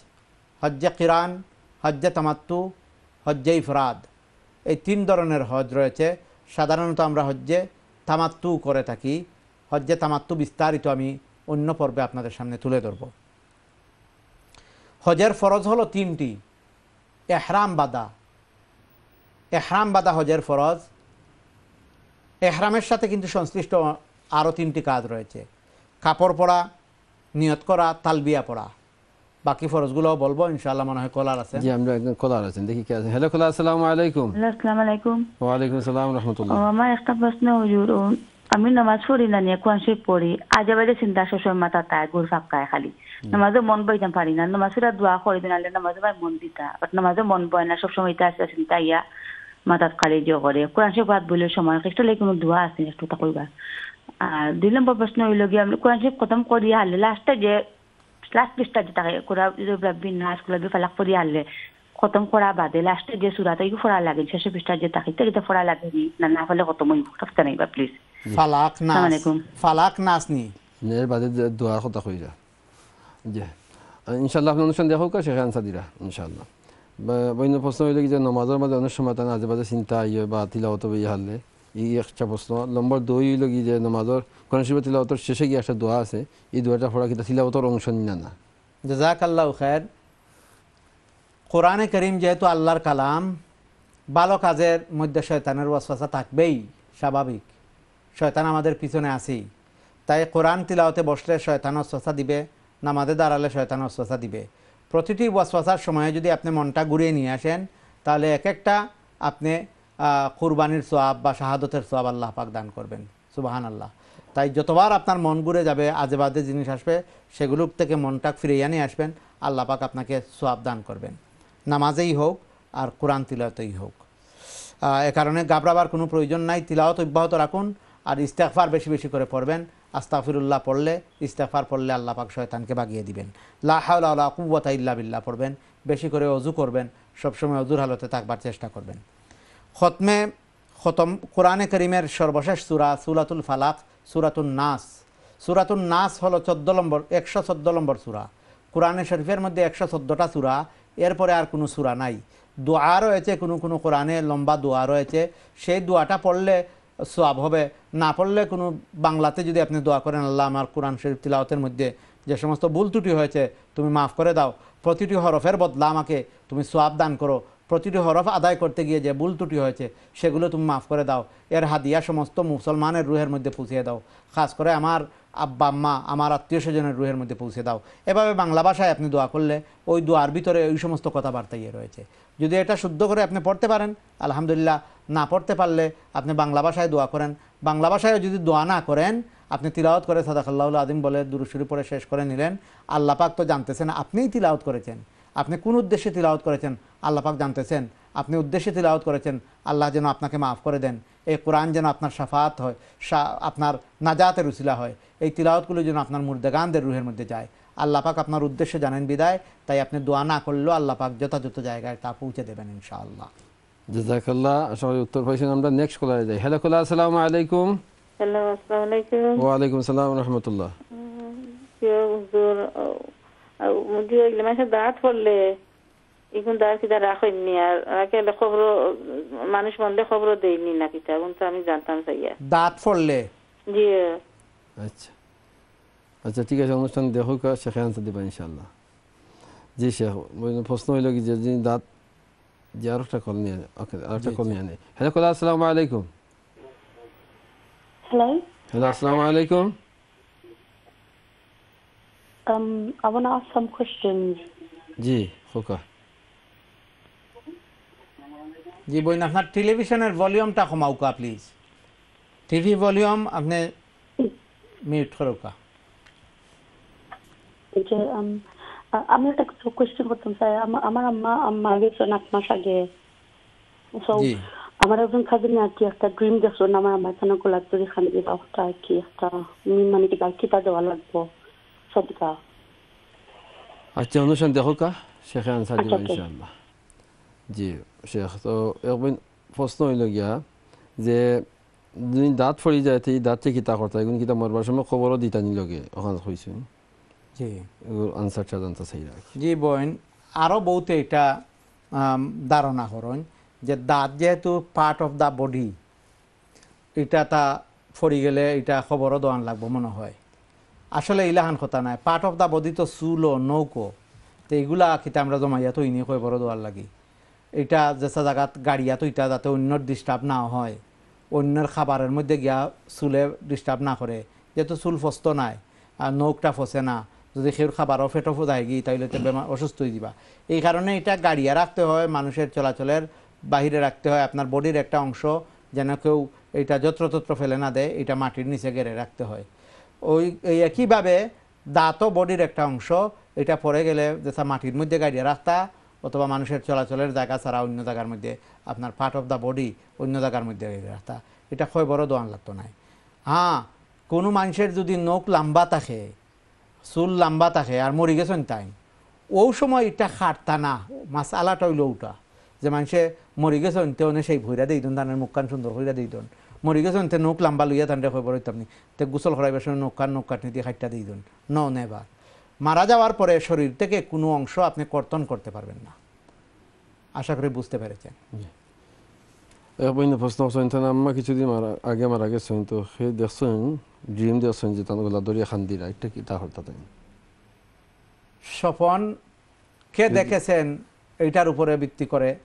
Speaker 4: হজ্জে কিরান, হজ্জে তামাত্তু, হজ্জে ইফরাদ। এই তিন ধরনের হজ রয়েছে। সাধারণত আমরা হজ্জে তামাত্তু করে থাকি। হজ্জে তামাত্তু বিস্তারিত আমি অন্য পর্বে আপনাদের সামনে তুলে ধরব। হজের ফরজ হলো তিনটি। এহরাম বাদা। এহরাম বাদা হজের ফরজ। এহরামের সাথে কিন্তু সংশ্লিষ্ট আরও তিনটি কাজ রয়েছে। কাপড় পরা নিয়ত করা তালবিয়া পড়া বাকি ফরজগুলো বলব ইনশাআল্লাহ মনে হয় কলার আছে।
Speaker 3: জি আমরা একজন কলার আছেন দেখি কে আছেন হ্যালো কলা আসসালামু আলাইকুম।
Speaker 11: আসসালামু আলাইকুম।
Speaker 3: ওয়ালাইকুম আসসালাম রহমতুল্লাহ।
Speaker 11: আমার একটা প্রশ্ন হুজুর। আমি নামাজ পড়ি না নিয়ে কোরআন শরীফ পড়ি। আজ বাইরে চিন্তা সবসময় মাথা তাই গুর ফাঁকায় খালি। নামাজে মন বইতাম পারি না। নামাজের দোয়া করে দিন আলে নামাজে ভাই মন দিতা। বাট নামাজে মন বয় না সবসময় ইতা আসতে চিন্তা ইয়া মাথাত খালি জিও করে। কোরআন শরীফ বাদ বলে সময় একটু লাগে কোনো দোয়া আছে একটু তা কইবা আর দুই নম্বর প্রশ্ন হইল গিয়ে আমি কোরআন শরীফ খতম করি হারলে লাস্টে যে লাস্ট পৃষ্ঠা যে থাকে কোরআন নাস কুলা বি ফালাক পড়ি হারলে খতম করা বাদে লাস্টে যে ইগু ফড়া লাগে শেষে পৃষ্ঠা যে থাকে এটা ফড়া লাগে নি? না ফলে খতম হইব সপ্তাহ নাইবা প্লিজ
Speaker 4: ফালাক নাস। ফালাক নাস নি
Speaker 3: এর বাদে যে দোয়ার কথা কইরা জি ইনশাল্লাহ আপনার অনুষ্ঠান দেখো কা সেখানে আনসার দিরা ইনশাল্লাহ বন্য প্রশ্ন হইলে কি যে নমাজের মাঝে অনেক সময় তার আজে বাজে চিন্তা ইয়ে বা তিলাওত ইয়ে হারলে এই একটা প্রশ্ন নম্বর দুই হইল কি যে নমাজের কোরআন শরীফ তিলাওতর শেষে গিয়ে একটা দোয়া আছে এই দোয়াটা পড়া কিন্তু তিলাওতর অংশ নিনা না
Speaker 4: জাজাক আল্লাহ খের কোরআনে করিম যেহেতু আল্লাহর কালাম ভালো কাজের মধ্যে শয়তানের ওয়াসওয়াসা থাকবেই স্বাভাবিক শয়তান আমাদের পিছনে আসেই তাই কোরআন তিলাওতে বসলে শয়তান ওয়াসওয়াসা দিবে, নামাজে দাঁড়ালে শয়তান ওয়াসওয়াসা দিবে। প্রতিটি ওয়াসওয়াসার সময়ে যদি আপনি মনটা ঘুরিয়ে নিয়ে আসেন, তাহলে এক একটা আপনি কুরবানির সোয়াব বা শাহাদতের সোয়াব আল্লাহ পাক দান করবেন। সুবাহান আল্লাহ তাই যতবার আপনার মন ঘুরে যাবে, আজে বাজে জিনিস আসবে, সেগুলোর থেকে মনটা ফিরিয়ে নিয়ে আসবেন, আল্লাহ পাক আপনাকে সোয়াব দান করবেন। নামাজেই হোক আর কোরআন তিলাওতেই হোক। এ কারণে গাবড়াবার কোনো প্রয়োজন নাই। তিলাওত অব্যাহত রাখুন। আর ইস্তেকফার বেশি বেশি করে পড়বেন। আস্তাফিরুল্লাহ পড়লে ইস্তেকফার পড়লে আল্লাহ পাক শয়তানকে বাগিয়ে দিবেন। লা হাওলা কুয়াতা ইল্লা বিল্লাহ পড়বেন। বেশি করে অজু করবেন, সবসময় অজুর হালতে থাকবার চেষ্টা করবেন। খতমে, খতম, কোরআনে করিমের সর্বশেষ সুরা সুরাতুল ফালাক সুরাতুল নাস। সুরাতুল নাস হলো চোদ্দ নম্বর, একশো চোদ্দ নম্বর সুরা। কোরআনে শরীফের মধ্যে একশো চোদ্দোটা সুরা, এরপরে আর কোনো সুরা নাই। দোয়া রয়েছে, কোনো কোনো কোরআনে লম্বা দোয়া রয়েছে। সেই দোয়াটা পড়লে সোয়াব হবে। না পড়লে কোনো বাংলাতে যদি আপনি দোয়া করেন, আল্লাহ আমার কোরআন শরীফ তিলাওয়াতের মধ্যে যে সমস্ত ভুল ত্রুটি হয়েছে, তুমি মাফ করে দাও। প্রতিটি হরফের বদলা আমাকে তুমি সোয়াব দান করো। প্রতিটি হরফ আদায় করতে গিয়ে যে ভুল ত্রুটি হয়েছে, সেগুলো তুমি মাফ করে দাও। এর হাদিয়া সমস্ত মুসলমানের রুহের মধ্যে পৌঁছে দাও। খাস করে আমার আব্বা, আম্মা, আমার আত্মীয় স্বজনের রুহের মধ্যে পৌঁছে দাও। এভাবে বাংলা ভাষায় আপনি দোয়া করলে ওই দোয়ার ভিতরে ওই সমস্ত কথাবার্তা ইয়ে রয়েছে। যদি এটা শুদ্ধ করে আপনি পড়তে পারেন, আলহামদুলিল্লাহ, না পড়তে পারলে আপনি বাংলা ভাষায় দোয়া করেন। বাংলা ভাষায় যদি দোয়া না করেন, আপনি তিলাওয়াত করে সাদাকাল্লাহ আদিম বলে দুরুশুরি পরে শেষ করে নিলেন। আল্লাহ পাক তো জানতেছেন, আপনিই তিলাওয়াত করেছেন। আপনি কোন উদ্দেশ্যে তিলাওয়াত করেছেন? আল্লাহ পাক জানতেছেন। আপনি উদ্দেশ্যে তিলাওয়াত করেছেন আল্লাহ যেন আপনাকে মাফ করে দেন। এই কোরআন যেন আপনার সাফাত হয় সা- আপনার নাজাতের উসিলা হয়। এই তিলাওয়াতগুলো যেন আপনার মুর্দেগানদের রুহের মধ্যে যায়। আল্লাহ পাক আপনার উদ্দেশ্যে জানেন বিদায় তাই আপনি দোয়া না করলেও আল্লাহ পাক যথাযথ জায়গায় তা পৌঁছে দেবেন ইনশাআল্লাহ।
Speaker 3: জাজাকাল্লাহ আশা করি উত্তর পাইছেন আমরা নেক্সট কলারে যাই। হ্যালো কলা আসসালামু আলাইকুম।
Speaker 9: হ্যালো আসসালামু আলাইকুম।
Speaker 3: ওয়ালাইকুম সালাম রহমতুল্লাহ।
Speaker 9: মুদি এগুলো মানুষের দাঁত পড়লে এখন রাখেননি আর রাখে খবর মানুষ মনলে খবর দেয়নি না কিটা কিন্তু আমি জানতাম
Speaker 4: দাঁত ফড়লে
Speaker 9: জি
Speaker 3: আচ্ছা আচ্ছা ঠিক আছে অনুষ্ঠান দেখুক শেখে আনসার দেবা ইনশাল্লাহ জি শেখ প্রশ্ন হইল কি যে দাঁত যে আর একটা কল নিয়ে ওকে আর একটা কল নিয়ে আনে হ্যালো কলা আসসালামু আলাইকুম
Speaker 12: Hello.
Speaker 3: হ্যালো আসসালামু আলাইকুম
Speaker 12: Um, I want to ask some questions.
Speaker 3: জি খোকা।
Speaker 4: জি বইন আপনার টেলিভিশনের ভলিউমটা কমাউকা প্লিজ টিভি ভলিউম আপনি মিউট করুকা
Speaker 12: যে um, আমি একটা কোয়েশ্চেন করতাম স্যার। আমার আম্মা আম্মা গেছেন এক মাস আগে। So,
Speaker 4: জি।
Speaker 12: আমার একজন কাজিন আর কি একটা ড্রিম দেখল আমার আমার এখানে গোলাপজুরি খান দিবা আর কি একটা মানে কি কিতা দেওয়া লাগবো।
Speaker 3: আচ্ছা অনুষ্ঠান দেখুক শেখে আনসার দেবা
Speaker 12: okay.
Speaker 3: ইনশাল্লাহ জি শেখ তো এখন প্রশ্ন হইল গিয়া যে যদি দাঁত ফরি যায় তো এই দাঁতে কিতা করতা এগুলো কিতা মরবার সময় খবরও দিতা নি লগে ওখানে হয়েছেন
Speaker 4: জি
Speaker 3: এগুলো আনসারটা জানতে চাই রাখি
Speaker 4: জি বোন আরও বহুতে এটা ধারণা করেন যে দাঁত যেহেতু পার্ট অফ দ্য বডি এটা তা ফরি গেলে এটা খবরও দোয়ান লাগবো মনে হয় আসলে ইলাহান কথা নাই। পার্ট অফ দ্য বডি তো চুলো, নৌকো। তো এইগুলা কিতা আমরা জমাইয়া তো ইনি খবরও দোয়ার লাগি। এটা যেসা জায়গাত গাড়িয়া তো এটা যাতে অন্যর ডিস্টার্ব না হয়। অন্যের খাবারের মধ্যে গিয়া চুলে ডিস্টার্ব না করে। যেহেতু চুল ফস্ত নাই, আর নৌকটা ফসে না। যদি সেউর খাবারও ফেটো ফোদায় গিয়ে তাইলে তো বেমার অসুস্থ হয়ে দিবা এই কারণে এটা গাড়িয়া রাখতে হয়, মানুষের চলাচলের বাহিরে রাখতে হয়। আপনার বডির একটা অংশ, যেন কেউ এটা যত্রতত্র ফেলে না দেয়, এটা মাটির নিচে গেড়ে রাখতে হয়। ওই একইভাবে দাঁতও বডির একটা অংশ, এটা পরে গেলে যেটা মাটির মধ্যে গাড়িয়া রাস্তা, অথবা মানুষের চলাচলের জায়গা ছাড়া অন্য জায়গার মধ্যে আপনার পার্ট অফ দ্য বডি অন্য জায়গার মধ্যে গাড়িয়া রাস্তা। এটা হয় বড় দোয়ান লাগতো নাই। হ্যাঁ কোনো মানুষের যদি নখ লাম্বা থাকে, চুল লাম্বা থাকে আর মরি গেছেন তাই, ও সময় এটা খাটতা না মাছ আলাটা হইল ওটা। যে মানুষে মরি গেছেন তে অনে সেই ভৈরা দিই তানের মুখখান সুন্দর ভৈরা দিই মরি গেছেন তে নখ লম্বা লইয়া তান্ডে হয়ে পড়ে আপনি তে গোসল করাইবার সময় নখ কান নখ কাটনি দিয়ে খাইটা দিই দেন ন নেবার মারা যাওয়ার পরে শরীর থেকে কোনো অংশ আপনি কর্তন করতে পারবেন না। আশা করি বুঝতে পেরেছেন
Speaker 3: এখন প্রশ্ন করছেন তাহলে আম্মা কিছুদিন মারা- আগে মারা গেছেন তো সে দেখছেন ড্রিম দেখছেন যে তার গলা দরিয়া খান্দিরা কি
Speaker 4: স্বপন কে দেখেছেন এইটার উপরে ভিত্তি করে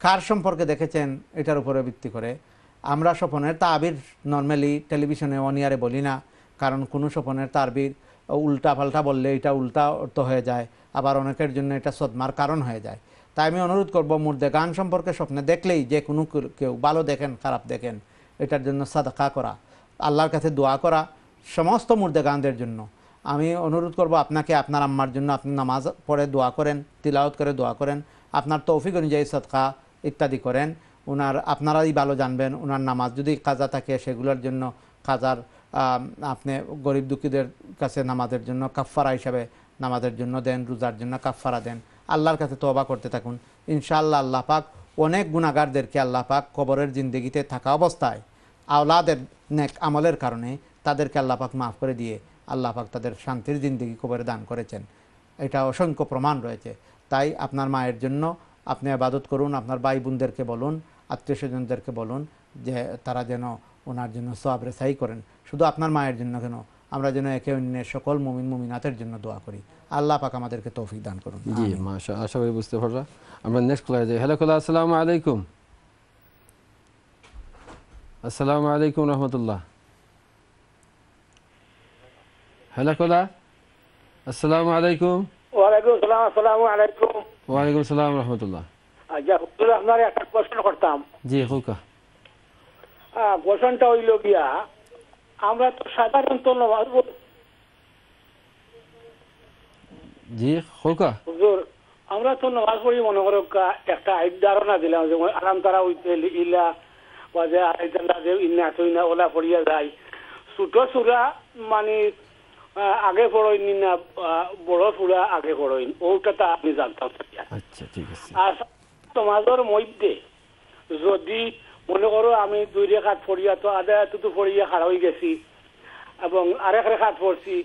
Speaker 4: কার সম্পর্কে দেখেছেন এটার উপরে ভিত্তি করে আমরা স্বপনের তাবির নর্মালি টেলিভিশনে অনিয়ারে বলি না, কারণ কোনো স্বপনের তাবির উল্টা পাল্টা বললে এটা উল্টা অর্থ হয়ে যায়, আবার অনেকের জন্য এটা সদমার কারণ হয়ে যায়। তাই আমি অনুরোধ করব, মুর্দে গান সম্পর্কে স্বপ্নে দেখলেই যে কোনো কেউ- ভালো দেখেন, খারাপ দেখেন, এটার জন্য সাদাকা করা, আল্লাহর কাছে দোয়া করা সমস্ত মুর্দে গানদের জন্য। আমি অনুরোধ করব, আপনাকে আপনার আম্মার জন্য আপনি নামাজ পড়ে দোয়া করেন, তিলাওয়াত করে দোয়া করেন, আপনার তৌফিক অনুযায়ী সদকা ইত্যাদি করেন ওনার আপনারাই ভালো জানবেন ওনার নামাজ। যদি কাজা থাকে সেগুলোর জন্য কাজার আপনি গরিব দুঃখীদের কাছে নামাজের জন্য কাফফারা হিসাবে নামাজের জন্য দেন, রোজার জন্য কাফফারা দেন। আল্লাহর কাছে তওবা করতে থাকুন। ইনশাআল্লাহ আল্লাহ পাক অনেক গুণাগারদেরকে আল্লাহ পাক কবরের জিন্দগিতে থাকা অবস্থায় আওলাদের নেক আমলের কারণে তাদেরকে আল্লাহ পাক মাফ করে দিয়ে আল্লাহ পাক তাদের শান্তির জিন্দগি কবরে দান করেছেন। এটা অসংখ্য প্রমাণ রয়েছে। তাই আপনার মায়ের জন্য আপনি আবাদত করুন আপনার ভাই বোনদেরকে বলুন আত্মীয় স্বজনদেরকে বলুন যে তারা যেন ওনার জন্য সব রেসাই করেন। শুধু আপনার মায়ের জন্য কেন আমরা যেন একে অন্যের সকল মুমিন মুমিনাতের জন্য দোয়া করি। আল্লাহ পাক আমাদেরকে তৌফিক দান করুন।
Speaker 3: জি মাশা আশা করি বুঝতে পাররা আমরা নেক্সট ক্লাসে যাই। হ্যালো খোলা আসসালামু আলাইকুম। আসসালামু আলাইকুম রহমতুল্লাহ। হ্যালো খোলা আসসালামু আলাইকুম।
Speaker 13: ওয়ালাইকুম সালাম আসসালামু আলাইকুম।
Speaker 3: ওয়ালাইকুম সালাম রহমতুল্লাহ।
Speaker 13: আচ্ছা হুজুর আপনার একটা প্রশ্ন করতাম।
Speaker 3: জি হুকা।
Speaker 13: প্রশ্নটা হইল গিয়া আমরা তো সাধারণত নমাজ পড়ি।
Speaker 3: জি হুকা।
Speaker 13: হুজুর আমরা তো নমাজ পড়ি মনে করো একটা ধারণা দিলাম যে আরাম তারা হইতে ইলা বা যে যে ইন্না ওলা পড়িয়া যায়। ছোট চূড়া মানে আগে পড়ইন না বড় চূড়া আগে পড়ইন। ওটা তা আপনি জানতাম।
Speaker 3: আচ্ছা ঠিক আছে।
Speaker 13: আর সমাজের মধ্যে যদি মনে করো আমি দুই রেখাত পড়িয়া তো আধা এতটু পড়িয়া খাড়া হয়ে গেছি এবং আরেক রেখাত পড়ছি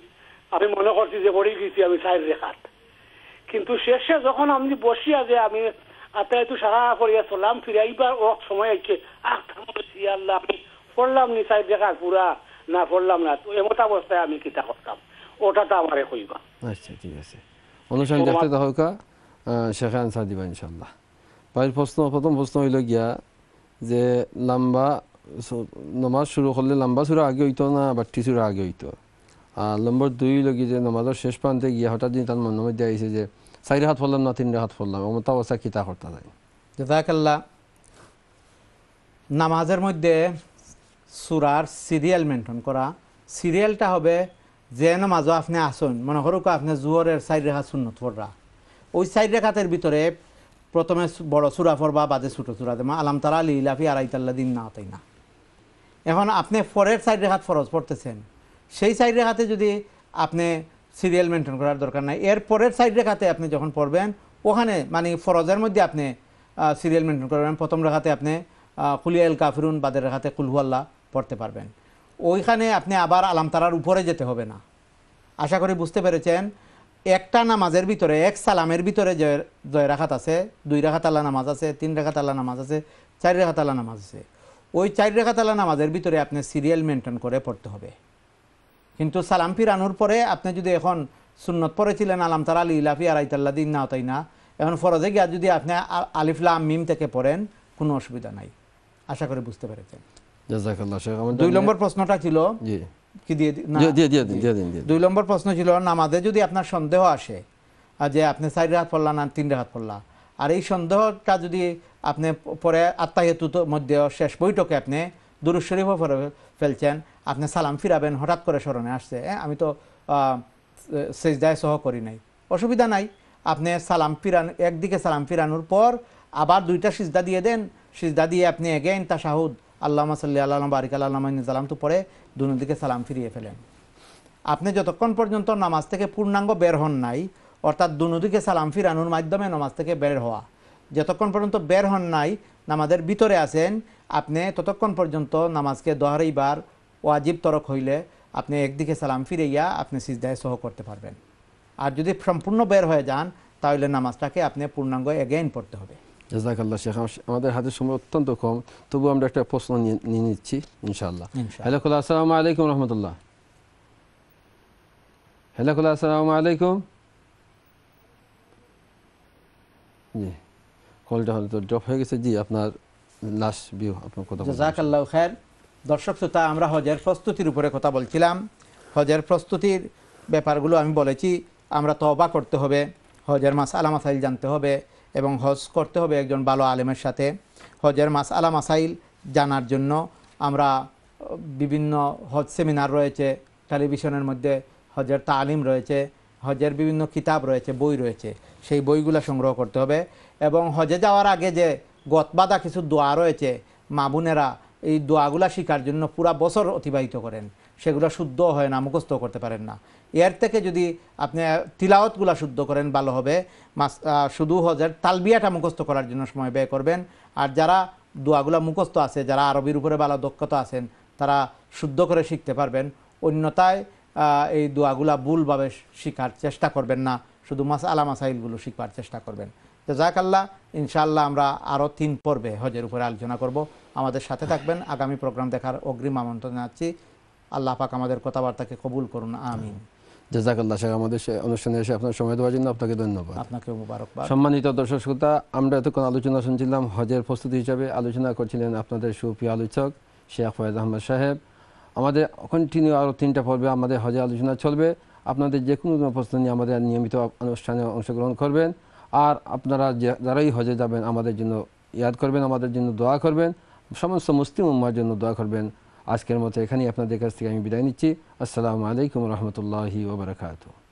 Speaker 13: আমি মনে করছি যে পড়ে গেছি আমি চার রেখাত কিন্তু শেষে যখন আমি বসিয়া যে আমি আতা একটু সারা পড়িয়া চললাম ফিরে এইবার ও সময় আইছে আহ থামছি আল্লাহ আমি পড়লাম নি চার রেখাত পুরা। না পড়লাম না তো এমত অবস্থায় আমি কিতা করতাম? ওটা তো আমারে কইবা।
Speaker 3: আচ্ছা ঠিক আছে। অনুষ্ঠান দেখতে তো হোকা শেখে আনসার দিবা ইনশাল্লাহ বাইর প্রশ্ন প্রথম প্রশ্ন হইল গিয়া যে লম্বা নমাজ শুরু করলে লম্বা সুরা আগে হইতো না বাট্টি সুরা আগে হইতো? আর নম্বর দুই কি যে নমাজের শেষ প্রান্তে গিয়া হঠাৎ দিন তার মনের মধ্যে আইছে যে চারি হাত ফললাম না তিন হাত ফললাম অমতা অবস্থা কিতা করতে যায়?
Speaker 4: জাজাকাল্লাহ নামাজের মধ্যে সুরার সিরিয়াল মেনটেন করা সিরিয়ালটা হবে যে নামাজও আপনি আসুন, মনে করুক আপনি জুয়রের সাইড রেখা সুন্নত পড়রা ওই সাইড রেখাতের ভিতরে প্রথমে বড় সুরা পড়বা বাদে ছোটো সুরা দেমা। আলাম তারা আলী ইলাফি আড়াইতাল্লা দিন না তাই না এখন আপনি পরের সাইড রেখাত ফরজ পড়তেছেন। সেই সাইড রেখাতে যদি আপনি সিরিয়াল মেনটেন করার দরকার নাই এর পরের সাইড রেখাতে আপনি যখন পড়বেন, ওখানে মানে ফরজের মধ্যে আপনি সিরিয়াল মেনটেন করবেন প্রথম রেখাতে আপনি কুলিয়াল কাফিরুন, বাদের রেখাতে কুলহুয়াল্লাহ পড়তে পারবেন। ওইখানে আপনি আবার আলামতারার উপরে যেতে হবে না। আশা করি বুঝতে পেরেছেন, একটা নামাজের ভিতরে, এক সালামের ভিতরে জয় রাখাত আছে, দুই রাখাত আল্লাহ নামাজ আছে, তিন রাখাত আল্লাহ নামাজ আছে, চার রাখাত আল্লাহ নামাজ আছে। ওই চার রেখাত আল্লাহ নামাজের ভিতরে আপনি সিরিয়াল মেনটেন করে পড়তে হবে। কিন্তু সালাম ফিরানোর পরে আপনি যদি এখন সুন্নত পড়েছিলেন আলাম তার আলী ইলাফি আড়াইতাল্লা দিন না তাই না, এখন ফরজে গিয়া যদি আপনি আলিফলা মিম থেকে পড়েন, কোনো অসুবিধা নাই। আশা করি বুঝতে পেরেছেন।
Speaker 3: জাজাকাল্লাহ শেখ আমার
Speaker 4: দুই নম্বর প্রশ্নটা ছিল
Speaker 3: জি।
Speaker 4: কি দিয়ে। দুই নম্বর প্রশ্ন ছিল নামাজে যদি আপনার সন্দেহ আসে যে আপনি চার রাত পড়লা না তিন রাত পড়লা আর এই সন্দেহটা যদি আপনি পরে আত্মাহেতুত মধ্যে শেষ বৈঠকে আপনি দুরুজ শরীফও পরে ফেলছেন আপনি সালাম ফিরাবেন হঠাৎ করে স্মরণে আসছে হ্যাঁ আমি তো সেজদায় সহ করি নাই। অসুবিধা নাই আপনি সালাম ফিরান একদিকে সালাম ফিরানোর পর আবার দুইটা সিজদা দিয়ে দেন সিজদা দিয়ে আপনি এগেইন তা শাহুদ আল্লাহ সাল্লি আল্লাহ, বারিক আল্লাহ সালাম তো পরে দুদিকে সালাম ফিরিয়ে ফেলেন। আপনি যতক্ষণ পর্যন্ত নামাজ থেকে পূর্ণাঙ্গ বের হন নাই, অর্থাৎ দুদিকে সালাম ফিরানোর মাধ্যমে নামাজ থেকে বের হওয়া, যতক্ষণ পর্যন্ত বের হন নাই, নামাজের ভিতরে আছেন, আপনি ততক্ষণ পর্যন্ত নামাজকে দোহারাইবার ওয়াজিব তরক হইলে আপনি একদিকে সালাম ফিরাইয়া আপনি সিজদায় সহ করতে পারবেন। আর যদি সম্পূর্ণ বের হয়ে যান, তাহলে নামাজটাকে আপনি পূর্ণাঙ্গ এগেইন পড়তে হবে।
Speaker 3: জাজাকাল্লাহ শেখ আমাদের হাতে সময় অত্যন্ত কম তবু আমরা একটা প্রশ্ন নিয়ে নিচ্ছি ইনশাআল্লাহ। হ্যালো খোলা আসসালামু আলাইকুম রহমতুল্লাহ। হ্যালো খোলা আসসালামু আলাইকুম। জি কলটা হয়তো ড্রপ হয়ে গেছে। জি আপনার লাস্ট ভিউ আপনার কথা।
Speaker 4: জাজাকাল্লাহ খের দর্শক শ্রোতা আমরা হজের প্রস্তুতির উপরে কথা বলছিলাম। হজের প্রস্তুতির ব্যাপারগুলো আমি বলেছি আমরা তওবা করতে হবে হজের মাস আলা মাসাইল জানতে হবে এবং হজ করতে হবে একজন ভালো আলেমের সাথে। হজের মাস, আলা মাসাইল জানার জন্য আমরা বিভিন্ন হজ সেমিনার রয়েছে, টেলিভিশনের মধ্যে হজের তালিম রয়েছে, হজের বিভিন্ন কিতাব রয়েছে, বই রয়েছে, সেই বইগুলো সংগ্রহ করতে হবে। এবং হজে যাওয়ার আগে যে গতবাদা কিছু দোয়া রয়েছে, মা বোনেরা এই দোয়াগুলা শেখার জন্য পুরা বছর অতিবাহিত করেন। সেগুলো শুদ্ধ হয় না মুখস্থ করতে পারেন না। এর থেকে যদি আপনি তিলাওয়াতগুলা শুদ্ধ করেন, ভালো হবে। মাস শুধু হজের তালবিয়াটা মুখস্থ করার জন্য সময় ব্যয় করবেন। আর যারা দোয়াগুলা মুখস্থ আছে, যারা আরবির উপরে ভালো দক্ষতা আছেন, তারা শুদ্ধ করে শিখতে পারবেন। অন্যথায় এই দোয়াগুলা ভুলভাবে শিখার চেষ্টা করবেন না। শুধু মাস আলা মাসাইলগুলো শিখবার চেষ্টা করবেন। তো জাকাল্লাহ ইনশাআল্লাহ আমরা আরও তিন পর্বে হজের উপরে আলোচনা করব। আমাদের সাথে থাকবেন আগামী প্রোগ্রাম দেখার অগ্রিম আমন্ত্রণ জানাচ্ছি। আল্লাহ পাক আমাদের কথাবার্তাকে কবুল করুন, আমিন।
Speaker 3: জাজাকাল্লাহ শেখ আমাদের সে অনুষ্ঠানে এসে আপনার সময় দেওয়ার জন্য আপনাকে ধন্যবাদ।
Speaker 4: মুবারকবাদ
Speaker 3: সম্মানিত দর্শক শ্রোতা আমরা এতক্ষণ আলোচনা শুনছিলাম হজের প্রস্তুতি হিসাবে। আলোচনা করছিলেন আপনাদের সুপ্রিয় আলোচক শেখ ফয়েজ আহমদ সাহেব। আমাদের কন্টিনিউ আরও তিনটা পর্বে আমাদের হজের আলোচনা চলবে। আপনাদের যে কোনো প্রশ্ন নিয়ে আমাদের নিয়মিত অনুষ্ঠানে অংশগ্রহণ করবেন। আর আপনারা যারাই হজে যাবেন আমাদের জন্য ইয়াদ করবেন আমাদের জন্য দোয়া করবেন। সমস্ত মুসলিম উম্মার জন্য দোয়া করবেন। আজকের মতো এখানেই আপনাদের কাছ থেকে আমি বিদায় নিচ্ছি আসসালামু আলাইকুম রাহমাতুল্লাহি ওয়া বারাকাতুহু